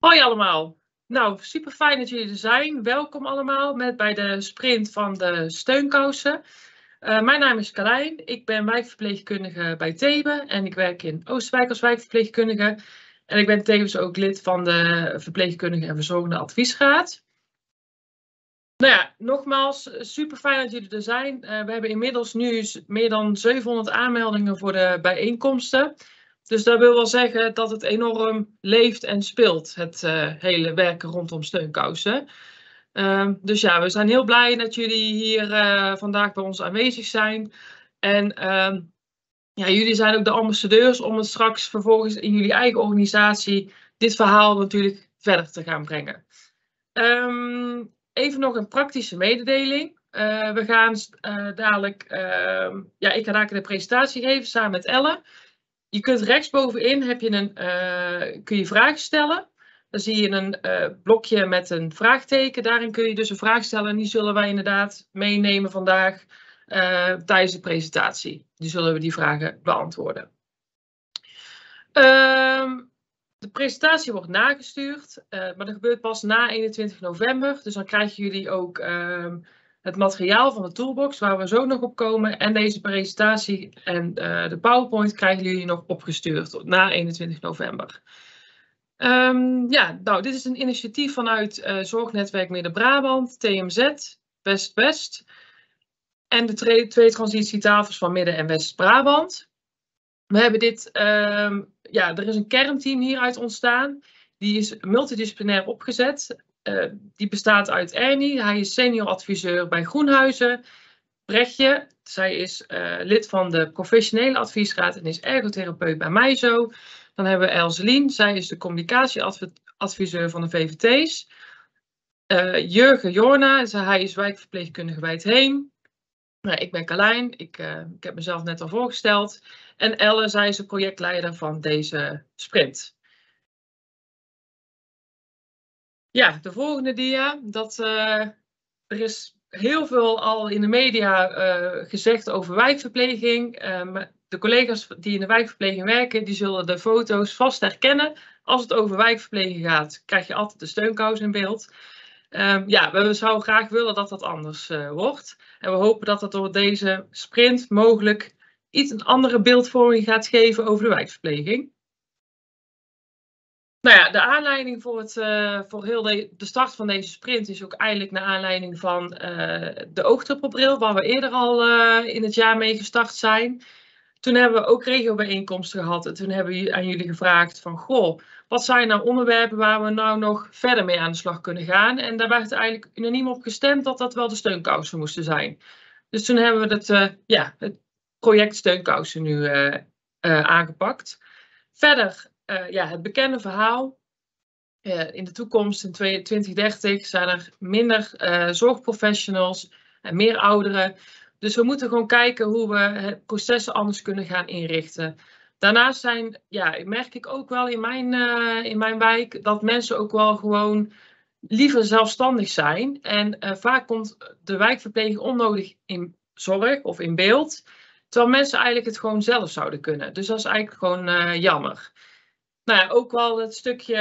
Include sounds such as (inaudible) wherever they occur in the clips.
Hoi allemaal. Nou, super fijn dat jullie er zijn. Welkom allemaal met, bij de sprint van de steunkousen. Uh, mijn naam is Carlijn. Ik ben wijkverpleegkundige bij Thebe en ik werk in Oosterwijk als wijkverpleegkundige. En ik ben tevens ook lid van de Verpleegkundige en Verzorgende Adviesraad. Nou ja, nogmaals, super fijn dat jullie er zijn. Uh, we hebben inmiddels nu meer dan 700 aanmeldingen voor de bijeenkomsten. Dus dat wil wel zeggen dat het enorm leeft en speelt, het uh, hele werken rondom steunkousen. Uh, dus ja, we zijn heel blij dat jullie hier uh, vandaag bij ons aanwezig zijn. En ehm, ja, jullie zijn ook de ambassadeurs om het straks vervolgens in jullie eigen organisatie dit verhaal natuurlijk verder te gaan brengen. Um, even nog een praktische mededeling. Uh, we gaan dadelijk, ja, ik ga dadelijk de presentatie geven samen met Elle. Je kunt rechtsbovenin heb je een, uh, kun je vragen stellen. Dan zie je een uh, blokje met een vraagteken. Daarin kun je dus een vraag stellen en die zullen wij inderdaad meenemen vandaag uh, tijdens de presentatie. Die zullen we die vragen beantwoorden. Ehm, de presentatie wordt nagestuurd, maar dat gebeurt pas na 21 november. Dus dan krijgen jullie ook ehm, het materiaal van de toolbox, waar we zo nog op komen. En deze presentatie en uh, de PowerPoint krijgen jullie nog opgestuurd na 21 november. Um, ja, nou, dit is een initiatief vanuit uh, Zorgnetwerk Midden-Brabant, TMZ, West-West. En de twee transitietafels van Midden- en West-Brabant. We hebben dit, um, ja, er is een kernteam hieruit ontstaan. Die is multidisciplinair opgezet. Uh, die bestaat uit Ernie. Hij is senior adviseur bij Groenhuizen. Brechtje, zij is uh, lid van de professionele adviesraad en is ergotherapeut bij Mijzo. Dan hebben we Elselien, zij is de communicatieadviseur van de VVT's. Uh, Jurgen Jorna, hij is wijkverpleegkundige bij het Heem. Nou, ik ben Carlijn, ik, ik heb mezelf net al voorgesteld. En Elle, zij is de projectleider van deze sprint. Ja, de volgende dia. Dat, uh, er is heel veel al in de media uh, gezegd over wijkverpleging. Um, de collega's die in de wijkverpleging werken, die zullen de foto's vast herkennen. Als het over wijkverpleging gaat, krijg je altijd de steunkous in beeld. Um, ja, we zouden graag willen dat dat anders wordt. En we hopen dat dat door deze sprint mogelijk iets een andere beeldvorming gaat geven over de wijkverpleging. Nou ja, de aanleiding voor, het, uh, voor heel de, de, start van deze sprint is ook eigenlijk naar aanleiding van uh, de oogdruppelbril, waar we eerder al uh, in het jaar mee gestart zijn. Toen hebben we ook regiobijeenkomsten gehad en toen hebben we aan jullie gevraagd van, goh, wat zijn nou onderwerpen waar we nou nog verder mee aan de slag kunnen gaan? En daar werd eigenlijk unaniem op gestemd dat dat wel de steunkousen moesten zijn. Dus toen hebben we het, ja, het project steunkousen nu aangepakt. Verder uh, ja, het bekende verhaal. Uh, in de toekomst, in 2030, zijn er minder uh, zorgprofessionals en meer ouderen. Dus we moeten gewoon kijken hoe we het processen anders kunnen gaan inrichten. Daarnaast zijn, ja, merk ik ook wel in mijn, in mijn wijk dat mensen ook wel gewoon liever zelfstandig zijn. En vaak komt de wijkverpleging onnodig in zorg of in beeld. Terwijl mensen eigenlijk het gewoon zelf zouden kunnen. Dus dat is eigenlijk gewoon jammer nou ja, ook wel het stukje,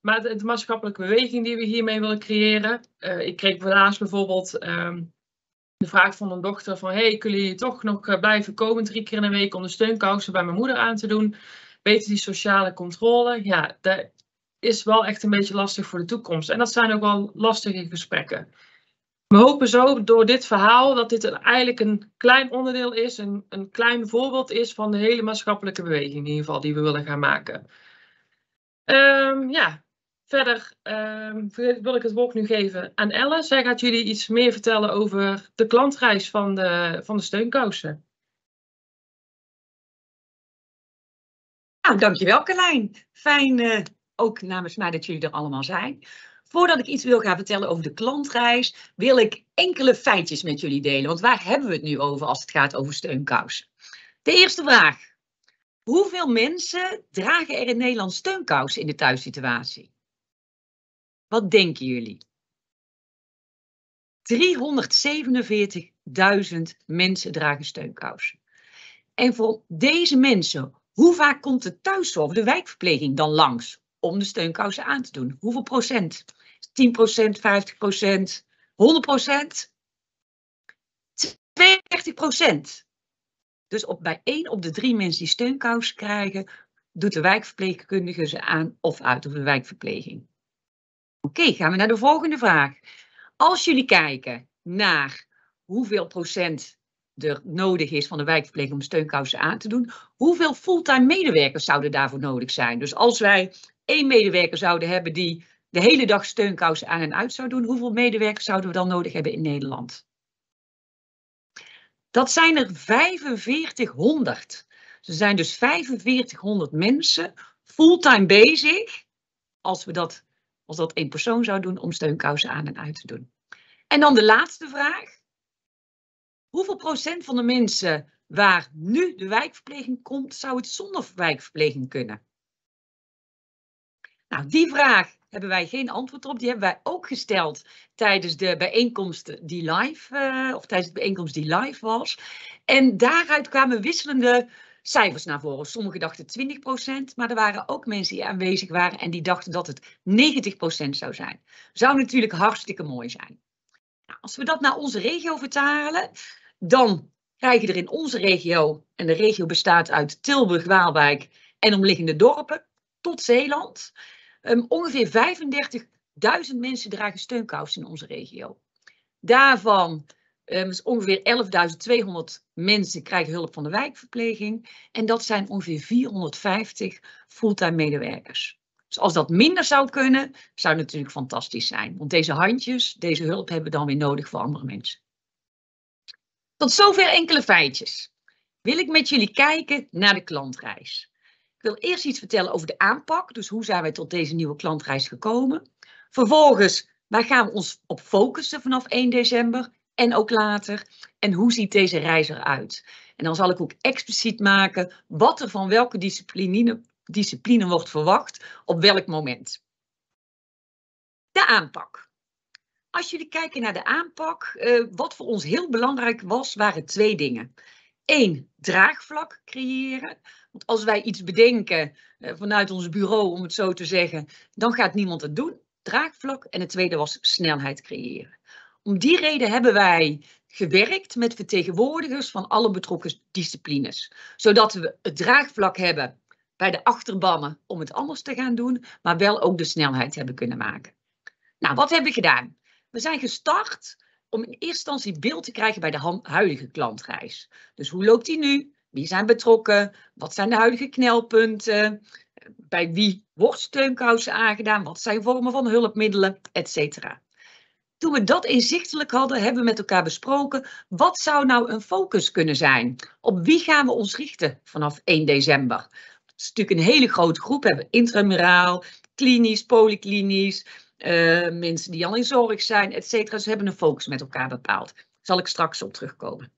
maar de, maatschappelijke beweging die we hiermee willen creëren. Uh, ik kreeg vandaag bijvoorbeeld um, de vraag van een dochter van, hey, kunnen jullie toch nog uh, blijven komen drie keer in de week om de steunkousen bij mijn moeder aan te doen? Beter die sociale controle. Ja, dat is wel echt een beetje lastig voor de toekomst. En dat zijn ook wel lastige gesprekken. We hopen zo door dit verhaal dat dit een, eigenlijk een klein onderdeel is, een, een klein voorbeeld is van de hele maatschappelijke beweging in ieder geval die we willen gaan maken. Um, ja, verder um, wil ik het woord nu geven aan Elle. Zij gaat jullie iets meer vertellen over de klantreis van de, van de steunkousen. Nou, dankjewel Carlijn. Fijn uh, ook namens mij dat jullie er allemaal zijn. Voordat ik iets wil gaan vertellen over de klantreis, wil ik enkele feitjes met jullie delen. Want waar hebben we het nu over als het gaat over steunkousen? De eerste vraag. Hoeveel mensen dragen er in Nederland steunkousen in de thuissituatie? Wat denken jullie? 347.000 mensen dragen steunkousen. En voor deze mensen, hoe vaak komt de thuiszorg, de wijkverpleging dan langs om de steunkousen aan te doen. Hoeveel procent? 10 procent, 50 procent, 100 procent? 32 procent. Dus op, bij één op de drie mensen die steunkousen krijgen, doet de wijkverpleegkundige ze aan of uit of de wijkverpleging. Oké, gaan we naar de volgende vraag. Als jullie kijken naar hoeveel procent er nodig is van de wijkverpleging om steunkousen aan te doen, hoeveel fulltime medewerkers zouden daarvoor nodig zijn? Dus als wij één medewerker zouden hebben die de hele dag steunkousen aan en uit zou doen, hoeveel medewerkers zouden we dan nodig hebben in Nederland? Dat zijn er 4500. Er zijn dus 4500 mensen fulltime bezig, als we dat, als dat één persoon zou doen, om steunkousen aan en uit te doen. En dan de laatste vraag. Hoeveel procent van de mensen waar nu de wijkverpleging komt, zou het zonder wijkverpleging kunnen? Nou, die vraag hebben wij geen antwoord op. Die hebben wij ook gesteld tijdens de bijeenkomst die live, uh, of tijdens de bijeenkomst die live was. En daaruit kwamen wisselende cijfers naar voren. Sommigen dachten 20%, maar er waren ook mensen die aanwezig waren en die dachten dat het 90% zou zijn. Zou natuurlijk hartstikke mooi zijn. Nou, als we dat naar onze regio vertalen, dan krijgen er in onze regio, en de regio bestaat uit Tilburg, Waalwijk en omliggende dorpen, tot Zeeland, um, ongeveer 35.000 mensen dragen steunkousen in onze regio. Daarvan um, is ongeveer 11.200 mensen krijgen hulp van de wijkverpleging. En dat zijn ongeveer 450 fulltime medewerkers. Dus als dat minder zou kunnen, zou het natuurlijk fantastisch zijn. Want deze handjes, deze hulp hebben we dan weer nodig voor andere mensen. Tot zover enkele feitjes. Wil ik met jullie kijken naar de klantreis. Ik wil eerst iets vertellen over de aanpak. Dus hoe zijn wij tot deze nieuwe klantreis gekomen? Vervolgens, waar gaan we ons op focussen vanaf 1 december en ook later? En hoe ziet deze reis eruit? En dan zal ik ook expliciet maken wat er van welke discipline, discipline wordt verwacht op welk moment. De aanpak. Als jullie kijken naar de aanpak, uh, wat voor ons heel belangrijk was, waren twee dingen. Eén, draagvlak creëren. Want als wij iets bedenken uh, vanuit ons bureau, om het zo te zeggen, dan gaat niemand het doen. Draagvlak. En het tweede was snelheid creëren. Om die reden hebben wij gewerkt met vertegenwoordigers van alle betrokken disciplines. Zodat we het draagvlak hebben bij de achterbannen om het anders te gaan doen, maar wel ook de snelheid hebben kunnen maken. Nou, wat hebben we gedaan? We zijn gestart om in eerste instantie beeld te krijgen bij de huidige klantreis. Dus hoe loopt die nu? Wie zijn betrokken? Wat zijn de huidige knelpunten? Bij wie wordt steunkousen aangedaan? Wat zijn vormen van hulpmiddelen? Etcetera. Toen we dat inzichtelijk hadden, hebben we met elkaar besproken, wat zou nou een focus kunnen zijn? Op wie gaan we ons richten vanaf 1 december? Het is natuurlijk een hele grote groep. We hebben intramuraal, klinisch, polyklinisch, uh, mensen die al in zorg zijn, et cetera. Ze hebben een focus met elkaar bepaald. Daar zal ik straks op terugkomen.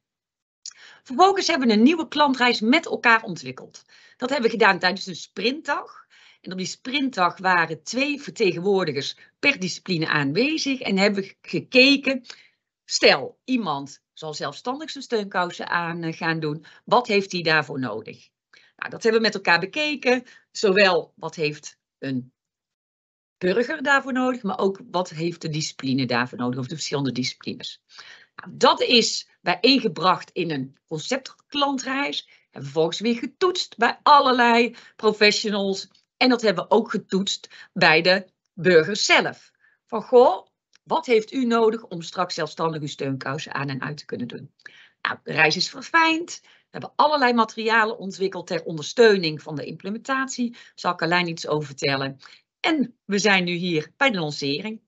Vervolgens hebben we een nieuwe klantreis met elkaar ontwikkeld. Dat hebben we gedaan tijdens een sprintdag. En op die sprintdag waren twee vertegenwoordigers per discipline aanwezig en hebben we gekeken, stel iemand zal zelfstandig zijn steunkousen aan eh, gaan doen, wat heeft hij daarvoor nodig? Nou, dat hebben we met elkaar bekeken, zowel wat heeft een burger daarvoor nodig, maar ook wat heeft de discipline daarvoor nodig, of de verschillende disciplines. Nou, dat is bijeengebracht in een conceptklantreis en vervolgens weer getoetst bij allerlei professionals en dat hebben we ook getoetst bij de burgers zelf. Van goh, wat heeft u nodig om straks zelfstandig uw steunkousen aan en uit te kunnen doen? Nou, de reis is verfijnd. We hebben allerlei materialen ontwikkeld ter ondersteuning van de implementatie. Daar zal ik alleen iets over vertellen. En we zijn nu hier bij de lancering.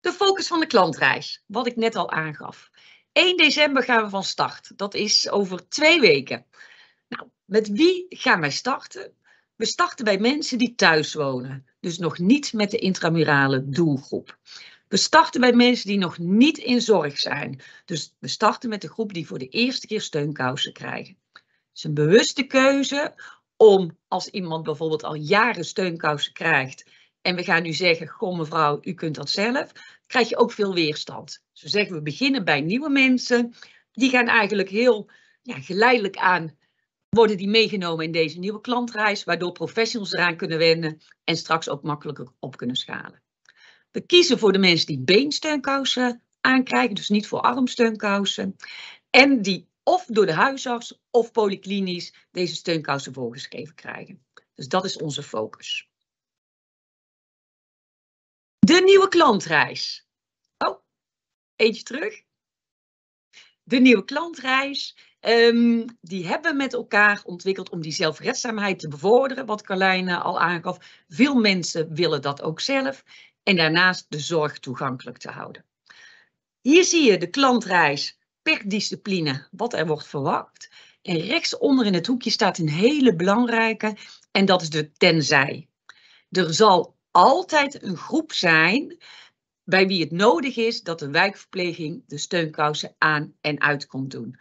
De focus van de klantreis, wat ik net al aangaf. 1 december gaan we van start. Dat is over twee weken. Nou, met wie gaan wij starten? We starten bij mensen die thuis wonen, dus nog niet met de intramurale doelgroep. We starten bij mensen die nog niet in zorg zijn. Dus we starten met de groep die voor de eerste keer steunkousen krijgen. Het is een bewuste keuze om als iemand bijvoorbeeld al jaren steunkousen krijgt en we gaan nu zeggen, goh mevrouw, u kunt dat zelf, krijg je ook veel weerstand. Dus we zeggen, we beginnen bij nieuwe mensen. Die gaan eigenlijk heel ja, geleidelijk aan worden die meegenomen in deze nieuwe klantreis, waardoor professionals eraan kunnen wennen en straks ook makkelijker op kunnen schalen. We kiezen voor de mensen die beensteunkousen aankrijgen, dus niet voor armsteunkousen. En die of door de huisarts of polyklinisch deze steunkousen voorgeschreven krijgen. Dus dat is onze focus. De nieuwe klantreis. Oh, eentje terug. De nieuwe klantreis. Um, die hebben we met elkaar ontwikkeld om die zelfredzaamheid te bevorderen, wat Carlijn uh, al aangaf. Veel mensen willen dat ook zelf. En daarnaast de zorg toegankelijk te houden. Hier zie je de klantreis per discipline, wat er wordt verwacht. En rechtsonder in het hoekje staat een hele belangrijke, en dat is de tenzij. Er zal altijd een groep zijn bij wie het nodig is dat de wijkverpleging de steunkousen aan en uit komt doen.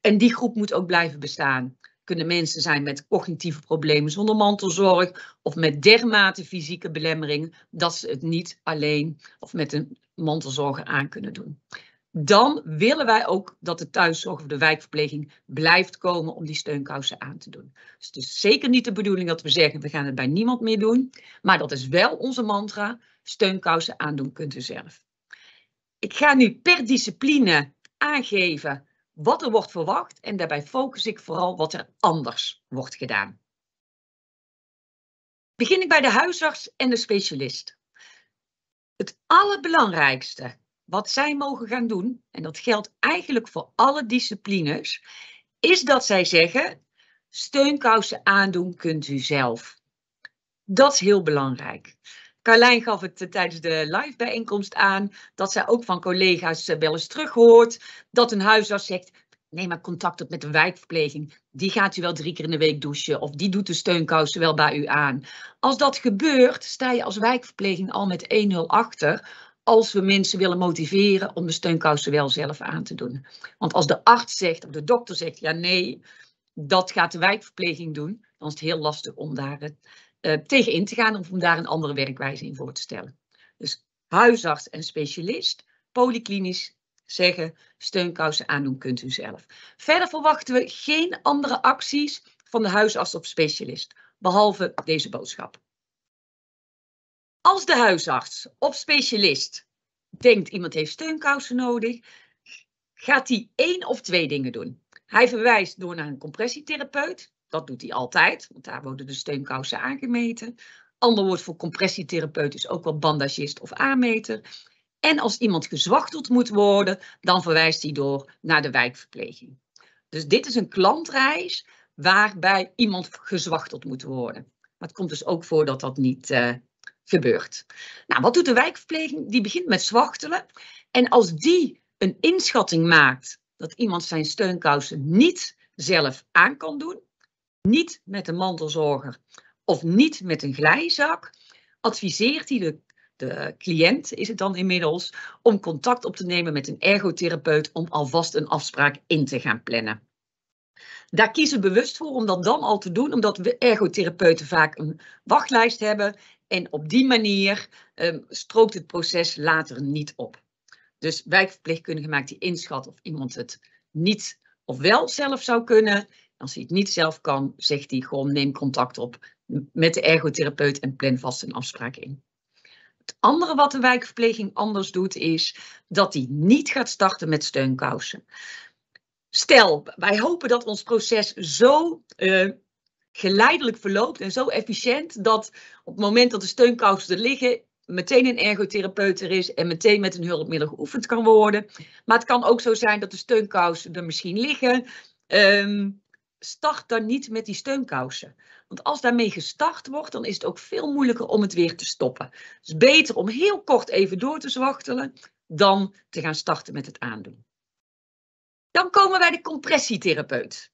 En die groep moet ook blijven bestaan. Kunnen mensen zijn met cognitieve problemen zonder mantelzorg of met dermate fysieke belemmering dat ze het niet alleen of met een mantelzorger aan kunnen doen. Dan willen wij ook dat de thuiszorg of de wijkverpleging blijft komen om die steunkousen aan te doen. Dus het is zeker niet de bedoeling dat we zeggen we gaan het bij niemand meer doen. Maar dat is wel onze mantra. Steunkousen aandoen kunt u zelf. Ik ga nu per discipline aangeven wat er wordt verwacht en daarbij focus ik vooral wat er anders wordt gedaan. Begin ik bij de huisarts en de specialist. Het allerbelangrijkste wat zij mogen gaan doen, en dat geldt eigenlijk voor alle disciplines, is dat zij zeggen: steunkousen aandoen kunt u zelf. Dat is heel belangrijk. Carlijn gaf het eh, tijdens de live bijeenkomst aan dat zij ook van collega's eh, wel eens terughoort dat een huisarts zegt: neem maar contact op met de wijkverpleging. Die gaat u wel drie keer in de week douchen of die doet de steunkousen wel bij u aan. Als dat gebeurt, sta je als wijkverpleging al met 1-0 achter als we mensen willen motiveren om de steunkousen wel zelf aan te doen. Want als de arts zegt of de dokter zegt, ja nee, dat gaat de wijkverpleging doen, dan is het heel lastig om daar uh, tegen in te gaan of om daar een andere werkwijze in voor te stellen. Dus huisarts en specialist, polyklinisch zeggen, steunkousen aandoen kunt u zelf. Verder verwachten we geen andere acties van de huisarts of specialist, behalve deze boodschap. Als de huisarts of specialist denkt iemand heeft steunkousen nodig, gaat hij één of twee dingen doen. Hij verwijst door naar een compressietherapeut. Dat doet hij altijd, want daar worden de steunkousen aangemeten. Ander woord voor compressietherapeut is ook wel bandagist of aanmeter. En als iemand gezwachteld moet worden, dan verwijst hij door naar de wijkverpleging. Dus dit is een klantreis waarbij iemand gezwachteld moet worden. Maar het komt dus ook voor dat dat niet uh, gebeurt. Nou, wat doet de wijkverpleging? Die begint met zwachtelen. En als die een inschatting maakt dat iemand zijn steunkousen niet zelf aan kan doen, niet met een mantelzorger of niet met een glijzak, adviseert hij de, de cliënt, is het dan inmiddels, om contact op te nemen met een ergotherapeut om alvast een afspraak in te gaan plannen. Daar kiezen we bewust voor om dat dan al te doen, omdat we ergotherapeuten vaak een wachtlijst hebben en op die manier um, strookt het proces later niet op. Dus wijkverpleegkundige maakt die inschat of iemand het niet of wel zelf zou kunnen. Als hij het niet zelf kan, zegt hij gewoon neem contact op met de ergotherapeut en plan vast een afspraak in. Het andere wat de wijkverpleging anders doet is dat hij niet gaat starten met steunkousen. Stel, wij hopen dat ons proces zo uh, geleidelijk verloopt en zo efficiënt dat op het moment dat de steunkousen er liggen, meteen een ergotherapeut er is en meteen met een hulpmiddel geoefend kan worden. Maar het kan ook zo zijn dat de steunkousen er misschien liggen. Um, start dan niet met die steunkousen. Want als daarmee gestart wordt, dan is het ook veel moeilijker om het weer te stoppen. Dus beter om heel kort even door te zwachtelen dan te gaan starten met het aandoen. Dan komen wij de compressietherapeut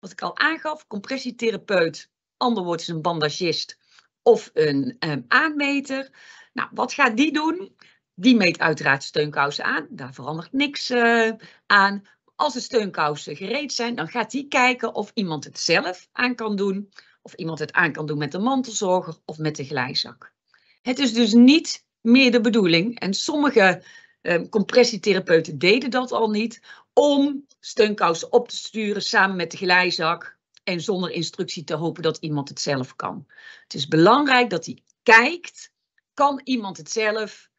wat ik al aangaf, compressietherapeut, ander woord is een bandagist of een um, aanmeter. Nou, wat gaat die doen? Die meet uiteraard steunkousen aan, daar verandert niks uh, aan. Als de steunkousen gereed zijn, dan gaat die kijken of iemand het zelf aan kan doen, of iemand het aan kan doen met de mantelzorger of met de glijzak. Het is dus niet meer de bedoeling, en sommige Um, compressietherapeuten deden dat al niet. Om steunkousen op te sturen samen met de glijzak. En zonder instructie te hopen dat iemand het zelf kan. Het is belangrijk dat hij kijkt. Kan iemand het zelf?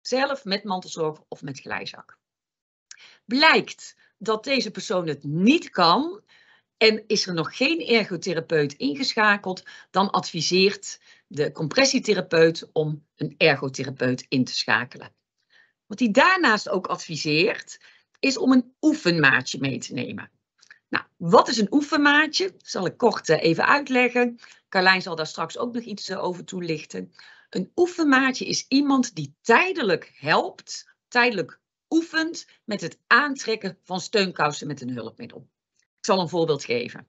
Zelf met mantelzorg of met glijzak. Blijkt dat deze persoon het niet kan, en is er nog geen ergotherapeut ingeschakeld, dan adviseert de compressietherapeut om een ergotherapeut in te schakelen. Wat hij daarnaast ook adviseert, is om een oefenmaatje mee te nemen. Nou, wat is een oefenmaatje? Dat zal ik kort eh, even uitleggen. Carlijn zal daar straks ook nog iets eh, over toelichten. Een oefenmaatje is iemand die tijdelijk helpt, tijdelijk oefent met het aantrekken van steunkousen met een hulpmiddel. Ik zal een voorbeeld geven.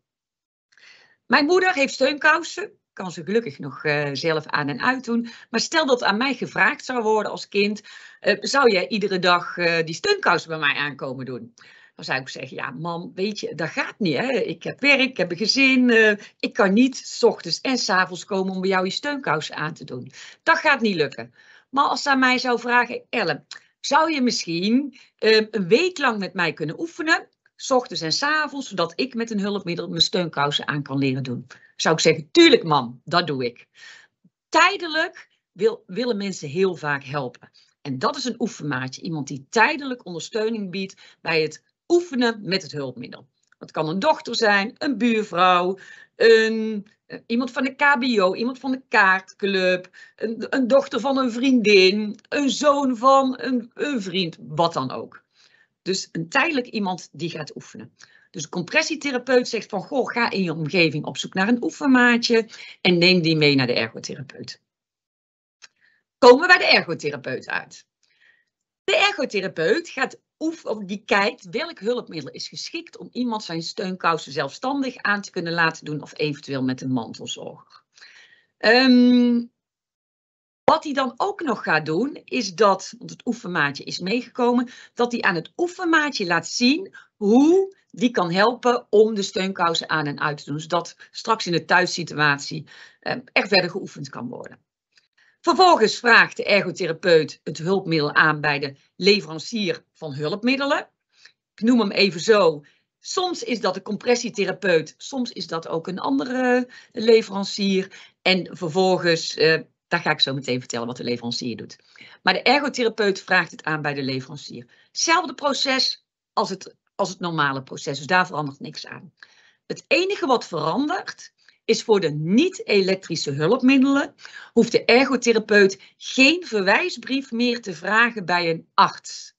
Mijn moeder heeft steunkousen, kan ze gelukkig nog uh, zelf aan en uit doen. Maar stel dat aan mij gevraagd zou worden als kind, uh, zou jij iedere dag uh, die steunkousen bij mij aankomen doen? Dan zou ik zeggen, ja mam, weet je, dat gaat niet. Hè? Ik heb werk, ik heb een gezin, ik kan niet s ochtends en s avonds komen om bij jou je steunkousen aan te doen. Dat gaat niet lukken. Maar als ze aan mij zou vragen, Ellen, zou je misschien een week lang met mij kunnen oefenen? s ochtends en s avonds, zodat ik met een hulpmiddel mijn steunkousen aan kan leren doen. Zou ik zeggen, tuurlijk man, dat doe ik. Tijdelijk wil, willen mensen heel vaak helpen. En dat is een oefenmaatje. Iemand die tijdelijk ondersteuning biedt bij het oefenen met het hulpmiddel. Dat kan een dochter zijn, een buurvrouw, een, eh, iemand van de KBO, iemand van de kaartclub, een, een dochter van een vriendin, een zoon van een, een vriend, wat dan ook. Dus een tijdelijk iemand die gaat oefenen. Dus een compressietherapeut zegt van, goh, ga in je omgeving op zoek naar een oefenmaatje en neem die mee naar de ergotherapeut. Komen we bij de ergotherapeut uit. De ergotherapeut gaat oefenen, die kijkt welk hulpmiddel is geschikt om iemand zijn steunkousen zelfstandig aan te kunnen laten doen of eventueel met een mantelzorger. Um, wat hij dan ook nog gaat doen, is dat, want het oefenmaatje is meegekomen, dat hij aan het oefenmaatje laat zien hoe die kan helpen om de steunkousen aan en uit te doen, zodat straks in de thuissituatie eh, er verder geoefend kan worden. Vervolgens vraagt de ergotherapeut het hulpmiddel aan bij de leverancier van hulpmiddelen. Ik noem hem even zo. Soms is dat de compressietherapeut, soms is dat ook een andere leverancier. En vervolgens uh, daar ga ik zo meteen vertellen wat de leverancier doet. Maar de ergotherapeut vraagt het aan bij de leverancier. Hetzelfde proces als het, als het normale proces, dus daar verandert niks aan. Het enige wat verandert is voor de niet-elektrische hulpmiddelen hoeft de ergotherapeut geen verwijsbrief meer te vragen bij een arts.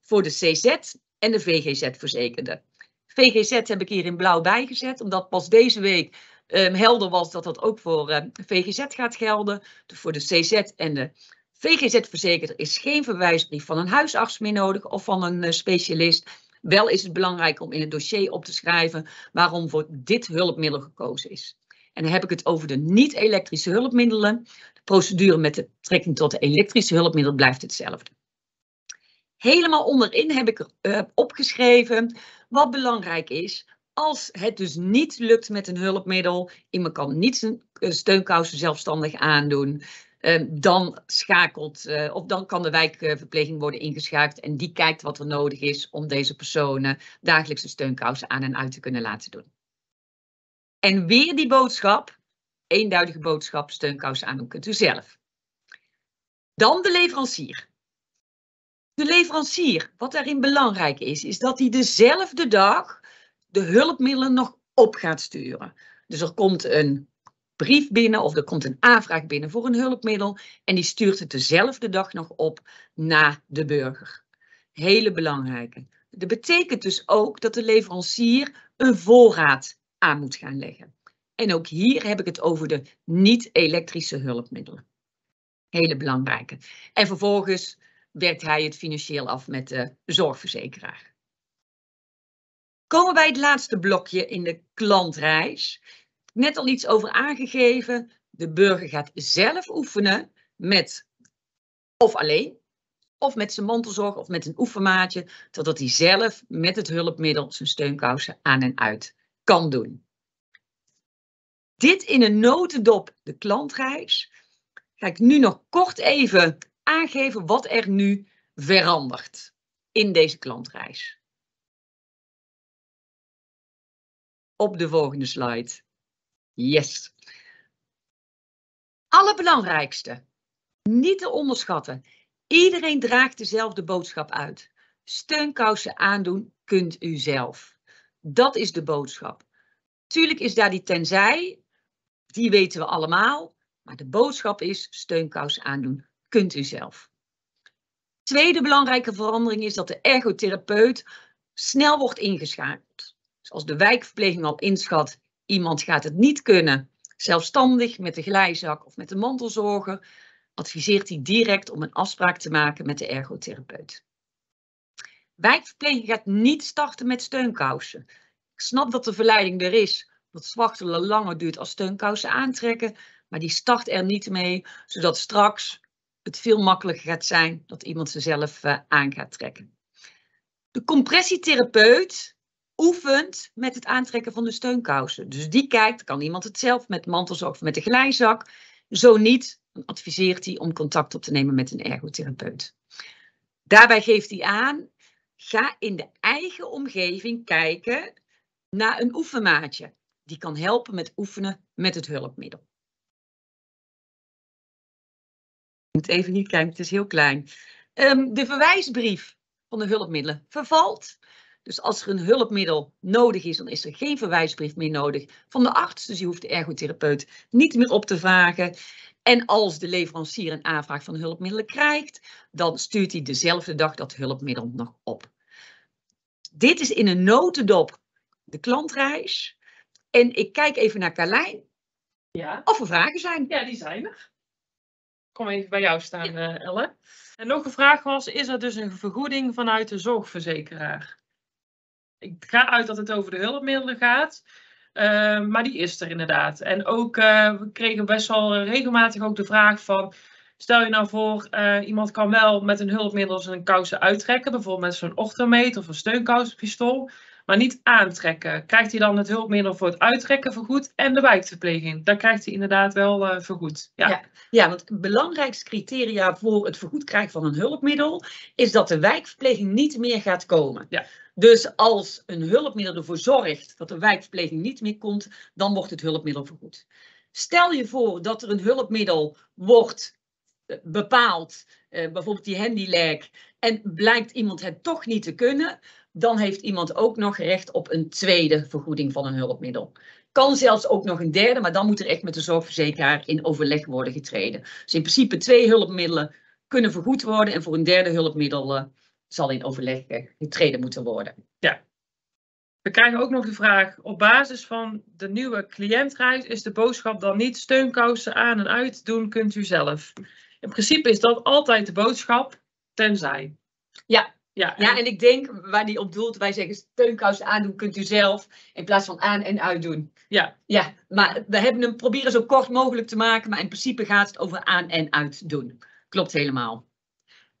Voor de CZ en de VGZ-verzekerde. VGZ heb ik hier in blauw bijgezet, omdat pas deze week um, helder was dat dat ook voor ehm, VGZ gaat gelden. Voor de CZ en de VGZ-verzekerder is geen verwijsbrief van een huisarts meer nodig of van een uh, specialist. Wel is het belangrijk om in het dossier op te schrijven waarom voor dit hulpmiddel gekozen is. En dan heb ik het over de niet-elektrische hulpmiddelen. De procedure met de trekking tot de elektrische hulpmiddel blijft hetzelfde. Helemaal onderin heb ik uh, opgeschreven wat belangrijk is als het dus niet lukt met een hulpmiddel, iemand kan niet zijn eh, steunkousen zelfstandig aandoen, ehm, dan schakelt, eh, of dan kan de wijkverpleging worden ingeschakeld en die kijkt wat er nodig is om deze personen dagelijkse steunkousen aan en uit te kunnen laten doen. En weer die boodschap, eenduidige boodschap, steunkousen aandoen kunt u zelf. Dan de leverancier. De leverancier, wat daarin belangrijk is, is dat hij dezelfde dag de hulpmiddelen nog op gaat sturen. Dus er komt een brief binnen of er komt een aanvraag binnen voor een hulpmiddel en die stuurt het dezelfde dag nog op naar de burger. Hele belangrijke. Dat betekent dus ook dat de leverancier een voorraad aan moet gaan leggen. En ook hier heb ik het over de niet-elektrische hulpmiddelen. Hele belangrijke. En vervolgens werkt hij het financieel af met de zorgverzekeraar. Komen bij het laatste blokje in de klantreis. Net al iets over aangegeven. De burger gaat zelf oefenen met of alleen, of met zijn mantelzorg of met een oefenmaatje, totdat hij zelf met het hulpmiddel zijn steunkousen aan en uit kan doen. Dit in een notendop de klantreis. Ga ik nu nog kort even aangeven wat er nu veranderd in deze klantreis? Op de volgende slide. Yes. Allerbelangrijkste, niet te onderschatten. Iedereen draagt dezelfde boodschap uit. Steunkousen aandoen kunt u zelf. Dat is de boodschap. Tuurlijk is daar die tenzij, die weten we allemaal. Maar de boodschap is steunkousen aandoen kunt u zelf. Tweede belangrijke verandering is dat de ergotherapeut snel wordt ingeschakeld. Dus als de wijkverpleging al inschat, iemand gaat het niet kunnen, zelfstandig met de glijzak of met de mantelzorger, adviseert hij direct om een afspraak te maken met de ergotherapeut. Wijkverpleging gaat niet starten met steunkousen. Ik snap dat de verleiding er is, dat zwachtelen langer duurt als steunkousen aantrekken, maar die start er niet mee, zodat straks het veel makkelijker gaat zijn dat iemand ze zelf uh, aan gaat trekken. De compressietherapeut oefent met het aantrekken van de steunkousen. Dus die kijkt, kan iemand het zelf met mantelzak of met de glijzak. Zo niet, dan adviseert hij om contact op te nemen met een ergotherapeut. Daarbij geeft hij aan, ga in de eigen omgeving kijken naar een oefenmaatje. Die kan helpen met oefenen met het hulpmiddel. Ik moet even niet kijken, het is heel klein. Um, de verwijsbrief van de hulpmiddelen vervalt. Dus als er een hulpmiddel nodig is, dan is er geen verwijsbrief meer nodig van de arts. Dus je hoeft de ergotherapeut niet meer op te vragen. En als de leverancier een aanvraag van hulpmiddelen krijgt, dan stuurt hij dezelfde dag dat hulpmiddel nog op. Dit is in een notendop de klantreis. En ik kijk even naar Carlijn. Ja. Of er vragen zijn. Ja, die zijn er. Kom even bij jou staan, ja. uh, Elle. En nog een vraag was, is er dus een vergoeding vanuit de zorgverzekeraar? Ik ga uit dat het over de hulpmiddelen gaat. Uh, maar die is er inderdaad. En ook, uh, we kregen best wel regelmatig ook de vraag van... Stel je nou voor, uh, iemand kan wel met een hulpmiddel zijn kousen uittrekken. Bijvoorbeeld met zo'n ochtermeet of een steunkousenpistool. Maar niet aantrekken. Krijgt hij dan het hulpmiddel voor het uittrekken vergoed en de wijkverpleging? Dan krijgt hij inderdaad wel vergoed. Ja. Ja, ja, want het belangrijkste criteria voor het vergoed krijgen van een hulpmiddel is dat de wijkverpleging niet meer gaat komen. Ja. Dus als een hulpmiddel ervoor zorgt dat de wijkverpleging niet meer komt, dan wordt het hulpmiddel vergoed. Stel je voor dat er een hulpmiddel wordt bepaald, uh, bijvoorbeeld die handylag, en blijkt iemand het toch niet te kunnen, dan heeft iemand ook nog recht op een tweede vergoeding van een hulpmiddel. Kan zelfs ook nog een derde, maar dan moet er echt met de zorgverzekeraar in overleg worden getreden. Dus in principe twee hulpmiddelen kunnen vergoed worden en voor een derde hulpmiddel uh, zal in overleg getreden moeten worden. Ja. We krijgen ook nog de vraag, op basis van de nieuwe cliëntreis is de boodschap dan niet steunkousen aan en uit doen kunt u zelf. In principe is dat altijd de boodschap, tenzij. Ja, ja, en... ja, en ik denk waar die op doelt, wij zeggen steunkousen aandoen kunt u zelf, in plaats van aan en uit doen. Ja. Ja, maar we hebben hem proberen zo kort mogelijk te maken, maar in principe gaat het over aan en uit doen. Klopt helemaal.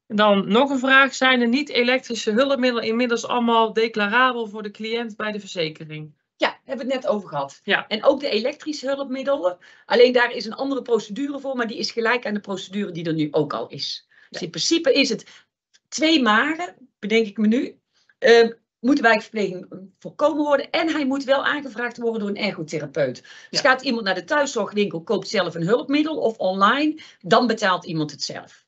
Dan nog een vraag, zijn de niet-elektrische hulpmiddelen inmiddels allemaal declarabel voor de cliënt bij de verzekering? Ja, hebben we het net over gehad. Ja. En ook de elektrische hulpmiddelen, alleen daar is een andere procedure voor, maar die is gelijk aan de procedure die er nu ook al is. Dus in principe is het twee maren, bedenk ik me nu, uh, moet de wijkverpleging voorkomen worden. En hij moet wel aangevraagd worden door een ergotherapeut. Dus ja. gaat iemand naar de thuiszorgwinkel, koopt zelf een hulpmiddel of online, dan betaalt iemand het zelf.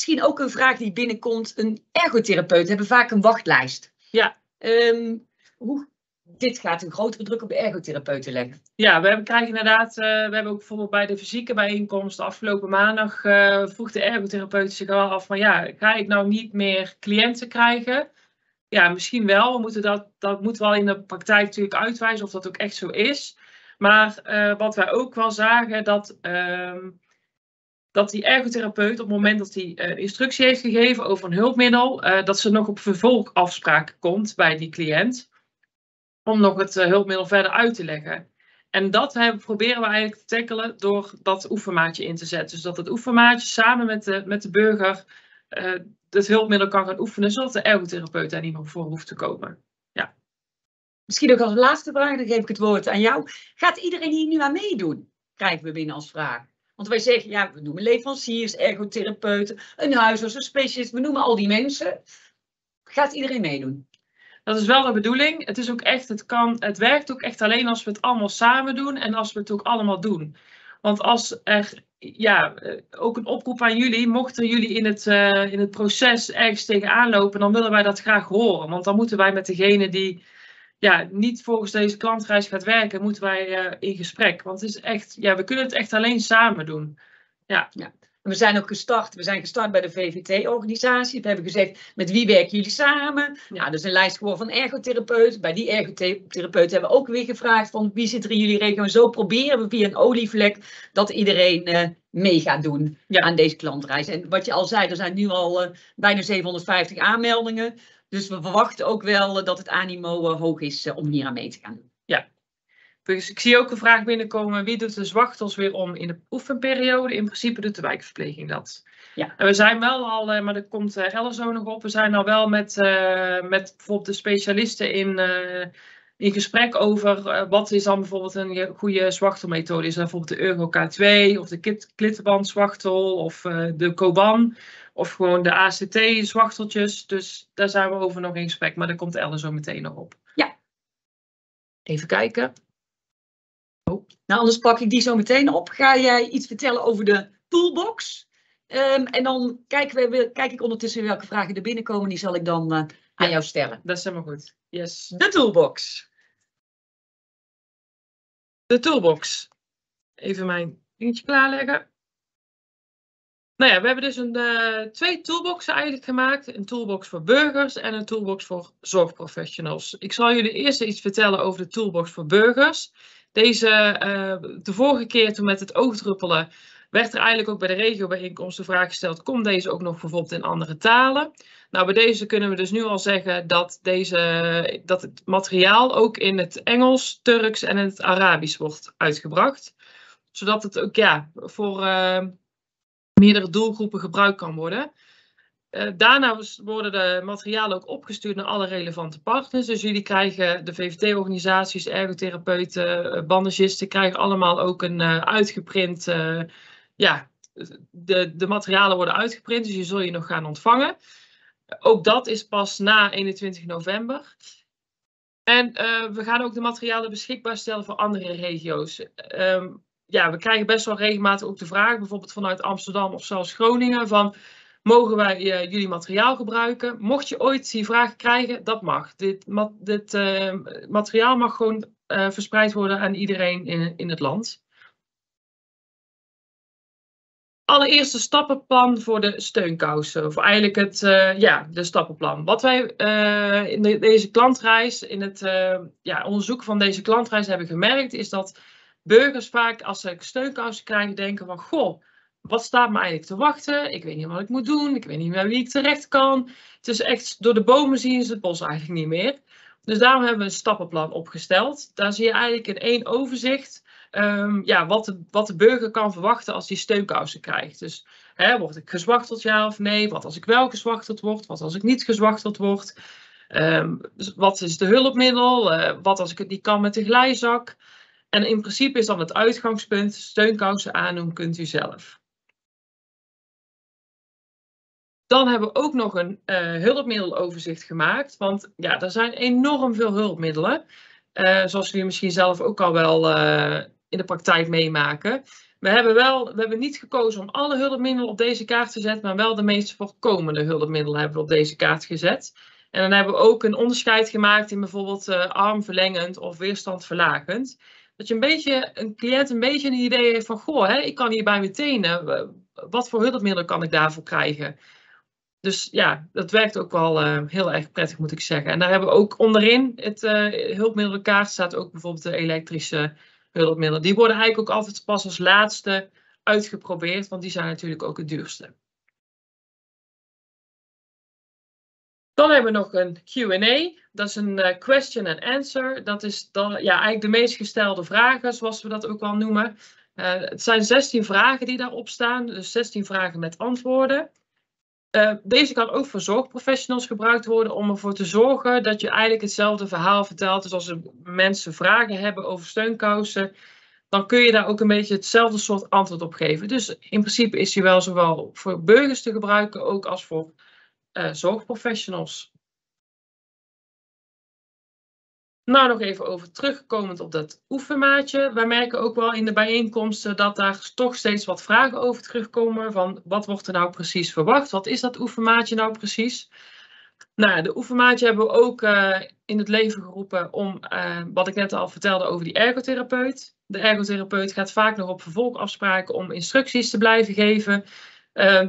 Misschien ook een vraag die binnenkomt. Een ergotherapeut hebben vaak een wachtlijst. Ja. Um, hoe dit gaat een grotere druk op de ergotherapeuten leggen. Ja, we hebben, krijgen inderdaad, uh, we hebben ook bijvoorbeeld bij de fysieke bijeenkomst afgelopen maandag uh, vroeg de ergotherapeut zich al af van ja, ga ik nou niet meer cliënten krijgen? Ja, misschien wel. We moeten dat, dat moet wel in de praktijk natuurlijk uitwijzen of dat ook echt zo is. Maar uh, wat wij ook wel zagen, dat, uh, dat die ergotherapeut op het moment dat hij instructie heeft gegeven over een hulpmiddel, dat ze nog op vervolgafspraak komt bij die cliënt om nog het uh, hulpmiddel verder uit te leggen. En dat hebben, proberen we eigenlijk te tackelen door dat oefenmaatje in te zetten. Dus dat het oefenmaatje samen met de, met de burger het hulpmiddel kan gaan oefenen, zodat de ergotherapeut daar niet meer voor hoeft te komen. Ja. Misschien ook als laatste vraag, dan geef ik het woord aan jou. Gaat iedereen hier nu aan meedoen? Krijgen we binnen als vraag. Want wij zeggen, ja, we noemen leveranciers, ergotherapeuten, een huisarts, een specialist, we noemen al die mensen. Gaat iedereen meedoen? Dat is wel de bedoeling. Het is ook echt, het kan, het werkt ook echt alleen als we het allemaal samen doen en als we het ook allemaal doen. Want als er, ja, eh, ook een oproep aan jullie, mochten jullie in het, uh, in het proces ergens tegenaan lopen, dan willen wij dat graag horen. Want dan moeten wij met degene die ja, niet volgens deze klantreis gaat werken, moeten wij uh, in gesprek. Want het is echt, ja, we kunnen het echt alleen samen doen. Ja. ja. We zijn ook gestart, we zijn gestart bij de VVT-organisatie. We hebben gezegd, met wie werken jullie samen? Ja, dat is een lijst geworden van ergotherapeuten. Bij die ergotherapeuten hebben we ook weer gevraagd van wie zit er in jullie regio. En zo proberen we via een olievlek dat iedereen uh, mee gaat doen ja. aan deze klantreis. En wat je al zei, er zijn nu al uh, bijna 750 aanmeldingen. Dus we verwachten ook wel uh, dat het animo hoog is om hier aan mee te gaan doen. Ja, dus ik zie ook een vraag binnenkomen, wie doet de zwachtels weer om in de oefenperiode? In principe doet de wijkverpleging dat. Ja. En we zijn wel al, eh, maar er komt uh, Elzo nog op, we zijn al wel met, uh, met bijvoorbeeld de specialisten in, uh, in gesprek over wat is dan bijvoorbeeld een goede zwachtelmethode. Is dat bijvoorbeeld de Ergo K2 of de klittenbandzwachtel of de Koban of gewoon de ACT zwachteltjes. Dus daar zijn we over nog in gesprek, maar daar komt Elzo meteen nog op. Ja. Even kijken. Nou, anders pak ik die zo meteen op. Ga jij iets vertellen over de toolbox? Um, en dan kijken we, kijk ik ondertussen welke vragen er binnenkomen. Die zal ik dan uh, aan ja, jou stellen. Dat is helemaal goed. Yes. De toolbox. De toolbox. Even mijn dingetje klaarleggen. Nou ja, we hebben dus een, uh, twee toolboxen eigenlijk gemaakt. Een toolbox voor burgers en een toolbox voor zorgprofessionals. Ik zal jullie eerst iets vertellen over de toolbox voor burgers. Deze, uh, de vorige keer toen met het oogdruppelen, werd er eigenlijk ook bij de regiobijeenkomst de vraag gesteld, komt deze ook nog bijvoorbeeld in andere talen? Nou, bij deze kunnen we dus nu al zeggen dat, deze, dat het materiaal ook in het Engels, Turks en in het Arabisch wordt uitgebracht. Zodat het ook ja, voor uh, meerdere doelgroepen gebruikt kan worden. Uh, daarna worden de materialen ook opgestuurd naar alle relevante partners. Dus jullie krijgen, de VVT-organisaties, ergotherapeuten, uh, bandagisten, krijgen allemaal ook een uh, uitgeprint, ja, de, de materialen worden uitgeprint, dus die zul je nog gaan ontvangen. Ook dat is pas na 21 november. En we gaan ook de materialen beschikbaar stellen voor andere regio's. Um, ja, we krijgen best wel regelmatig ook de vraag, bijvoorbeeld vanuit Amsterdam of zelfs Groningen, van mogen wij uh, jullie materiaal gebruiken? Mocht je ooit die vraag krijgen, dat mag. Dit, dit uh, materiaal mag gewoon uh, verspreid worden aan iedereen in, in het land. Allereerste stappenplan voor de steunkousen. Of eigenlijk het ja, de stappenplan. Wat wij in de, deze klantreis, in het ja, onderzoek van deze klantreis hebben gemerkt, is dat burgers vaak als ze steunkousen krijgen denken van, goh, wat staat me eigenlijk te wachten? Ik weet niet wat ik moet doen. Ik weet niet meer wie ik terecht kan. Het is echt, door de bomen zien ze het bos eigenlijk niet meer. Dus daarom hebben we een stappenplan opgesteld. Daar zie je eigenlijk in één overzicht um, ja, wat, de, wat de burger kan verwachten als hij steunkousen krijgt. Dus hè, word ik gezwachteld ja of nee? Wat als ik wel gezwachteld word? Wat als ik niet gezwachteld word? Um, wat is de hulpmiddel? Uh, wat als ik het niet kan met de glijzak? En in principe is dan het uitgangspunt, steunkousen aandoen kunt u zelf. Dan hebben we ook nog een uh, hulpmiddeloverzicht gemaakt. Want ja, er zijn enorm veel hulpmiddelen. Uh, zoals jullie misschien zelf ook al wel uh, in de praktijk meemaken. We hebben, wel, we hebben niet gekozen om alle hulpmiddelen op deze kaart te zetten, maar wel de meest voorkomende hulpmiddelen hebben we op deze kaart gezet. En dan hebben we ook een onderscheid gemaakt in bijvoorbeeld armverlengend of weerstandverlagend. Dat je een beetje, een cliënt een beetje een idee heeft van, goh, hè, ik kan hier bij mijn tenen, wat voor hulpmiddelen kan ik daarvoor krijgen? Dus ja, dat werkt ook wel uh, heel erg prettig, moet ik zeggen. En daar hebben we ook onderin het uh, hulpmiddelenkaart staat ook bijvoorbeeld de elektrische hulpmiddelen. Die worden eigenlijk ook altijd pas als laatste uitgeprobeerd, want die zijn natuurlijk ook het duurste. Dan hebben we nog een Q&A. Dat is een uh, question and answer. Dat is dan, ja, eigenlijk de meest gestelde vragen, zoals we dat ook wel noemen. het zijn 16 vragen die daarop staan, dus 16 vragen met antwoorden. Uh, deze kan ook voor zorgprofessionals gebruikt worden om ervoor te zorgen dat je eigenlijk hetzelfde verhaal vertelt. Dus als mensen vragen hebben over steunkousen, dan kun je daar ook een beetje hetzelfde soort antwoord op geven. Dus in principe is hij wel zowel voor burgers te gebruiken, ook als voor uh, zorgprofessionals. Nou, nog even over terugkomend op dat oefenmaatje. Wij merken ook wel in de bijeenkomsten dat daar toch steeds wat vragen over terugkomen. Van wat wordt er nou precies verwacht? Wat is dat oefenmaatje nou precies? Nou, de oefenmaatje hebben we ook uh, in het leven geroepen om, uh, wat ik net al vertelde over die ergotherapeut. De ergotherapeut gaat vaak nog op vervolgafspraken om instructies te blijven geven.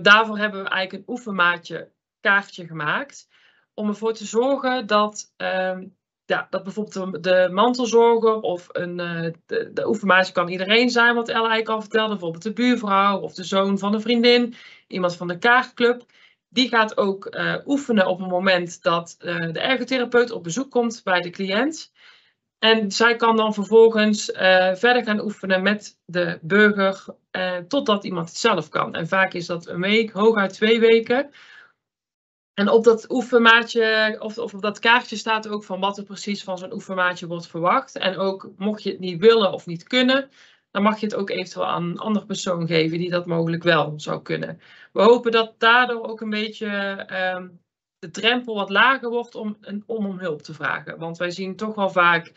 Daarvoor hebben we eigenlijk een oefenmaatje kaartje gemaakt. Om ervoor te zorgen dat ehm, ja, dat bijvoorbeeld de, mantelzorger of een, uh, de, de oefenmaatje kan iedereen zijn, wat eigenlijk al vertelde. Bijvoorbeeld de buurvrouw of de zoon van een vriendin, iemand van de kaartclub. Die gaat ook uh, oefenen op het moment dat uh, de ergotherapeut op bezoek komt bij de cliënt. En zij kan dan vervolgens verder gaan oefenen met de burger totdat iemand het zelf kan. En vaak is dat een week, hooguit twee weken. En op dat oefenmaatje, of, of op dat kaartje staat ook van wat er precies van zo'n oefenmaatje wordt verwacht. En ook mocht je het niet willen of niet kunnen, dan mag je het ook eventueel aan een andere persoon geven die dat mogelijk wel zou kunnen. We hopen dat daardoor ook een beetje um, de drempel wat lager wordt om, om om hulp te vragen. Want wij zien toch wel vaak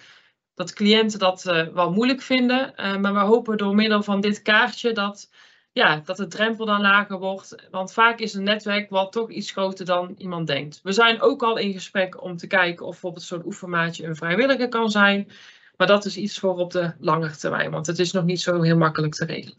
dat cliënten dat uh, wel moeilijk vinden. Uh, maar we hopen door middel van dit kaartje dat ja, dat de drempel dan lager wordt. Want vaak is een netwerk wel toch iets groter dan iemand denkt. We zijn ook al in gesprek om te kijken of bijvoorbeeld zo'n oefenmaatje een vrijwilliger kan zijn. Maar dat is iets voor op de lange termijn, want het is nog niet zo heel makkelijk te regelen.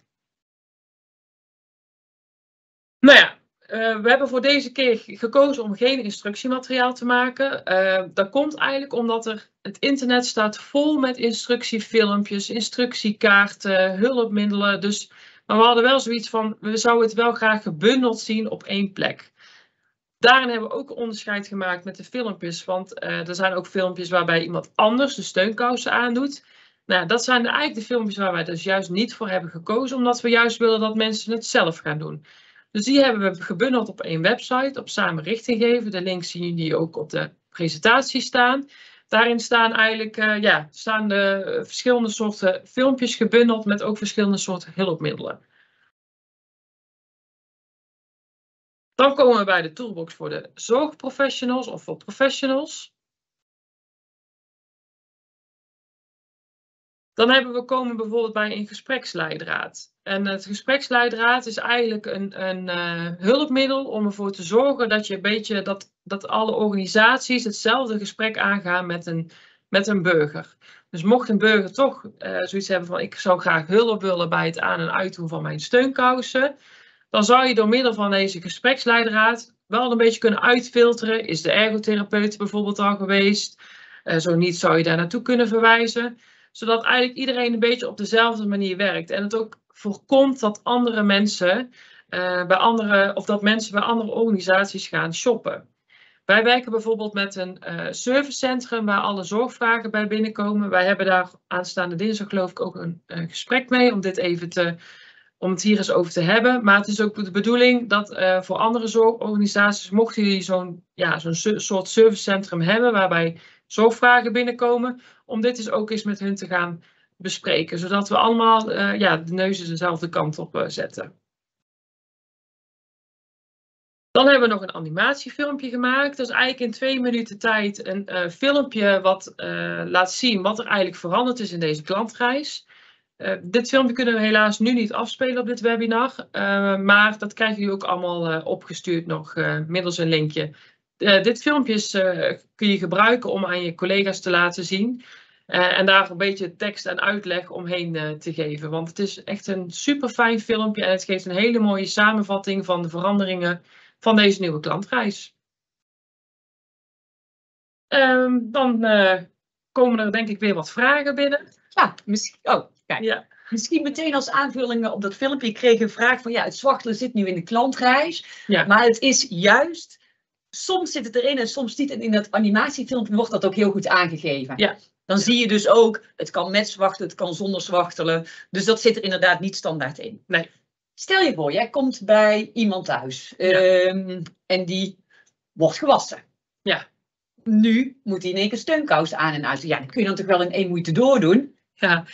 Nou ja, uh, we hebben voor deze keer gekozen om geen instructiemateriaal te maken. Uh, dat komt eigenlijk omdat er het internet staat vol met instructiefilmpjes, instructiekaarten, hulpmiddelen. Dus maar we hadden wel zoiets van, we zouden het wel graag gebundeld zien op één plek. Daarin hebben we ook onderscheid gemaakt met de filmpjes, want uh, er zijn ook filmpjes waarbij iemand anders de steunkousen aandoet. Nou, dat zijn eigenlijk de filmpjes waar wij dus juist niet voor hebben gekozen, omdat we juist willen dat mensen het zelf gaan doen. Dus die hebben we gebundeld op één website, op Samen Richting Geven. De links zien jullie ook op de presentatie staan. Daarin staan eigenlijk uh, ja, staan de verschillende soorten filmpjes gebundeld met ook verschillende soorten hulpmiddelen. Dan komen we bij de toolbox voor de zorgprofessionals of voor professionals. Dan hebben we komen bijvoorbeeld bij een gespreksleidraad. En het gespreksleidraad is eigenlijk een, een uh, hulpmiddel om ervoor te zorgen dat je een beetje dat, dat alle organisaties hetzelfde gesprek aangaan met een, met een burger. Dus mocht een burger toch uh, zoiets hebben van ik zou graag hulp willen bij het aan- en uitdoen van mijn steunkousen, dan zou je door middel van deze gespreksleidraad wel een beetje kunnen uitfilteren. Is de ergotherapeut bijvoorbeeld al geweest? Uh, zo niet zou je daar naartoe kunnen verwijzen zodat eigenlijk iedereen een beetje op dezelfde manier werkt. En het ook voorkomt dat andere mensen uh, bij andere, of dat mensen bij andere organisaties gaan shoppen. Wij werken bijvoorbeeld met een uh, servicecentrum waar alle zorgvragen bij binnenkomen. Wij hebben daar aanstaande dinsdag geloof ik ook een uh, gesprek mee om dit even te, om het hier eens over te hebben. Maar het is ook de bedoeling dat uh, voor andere zorgorganisaties, mochten jullie zo'n ja, zo'n soort servicecentrum hebben waarbij zorgvragen binnenkomen, om dit dus ook eens met hun te gaan bespreken, zodat we allemaal uh, ja, de neuzen dezelfde kant op uh, zetten. Dan hebben we nog een animatiefilmpje gemaakt. Dat is eigenlijk in twee minuten tijd een uh, filmpje wat laat zien wat er eigenlijk veranderd is in deze klantreis. dit filmpje kunnen we helaas nu niet afspelen op dit webinar, maar dat krijgen jullie ook allemaal opgestuurd nog middels een linkje uh, dit filmpje uh, kun je gebruiken om aan je collega's te laten zien. Uh, en daar een beetje tekst en uitleg omheen te geven. Want het is echt een super fijn filmpje en het geeft een hele mooie samenvatting van de veranderingen van deze nieuwe klantreis. Um, dan komen er denk ik weer wat vragen binnen. Ja, misschien. Oh, kijk. Ja. Misschien meteen als aanvulling op dat filmpje. Ik kreeg een vraag van ja, het zwachtelen zit nu in de klantreis. Ja. Maar het is juist soms zit het erin en soms niet. En in dat animatiefilmpje wordt dat ook heel goed aangegeven. Ja. Dan zie je dus ook, het kan met zwachtelen, het kan zonder zwachtelen. Dus dat zit er inderdaad niet standaard in. Nee. Stel je voor, jij komt bij iemand thuis ja. um, en die wordt gewassen. Ja. Nu moet hij in één keer steunkous aan en uit. Ja, dat kun je dan toch wel in één moeite doordoen. Ja.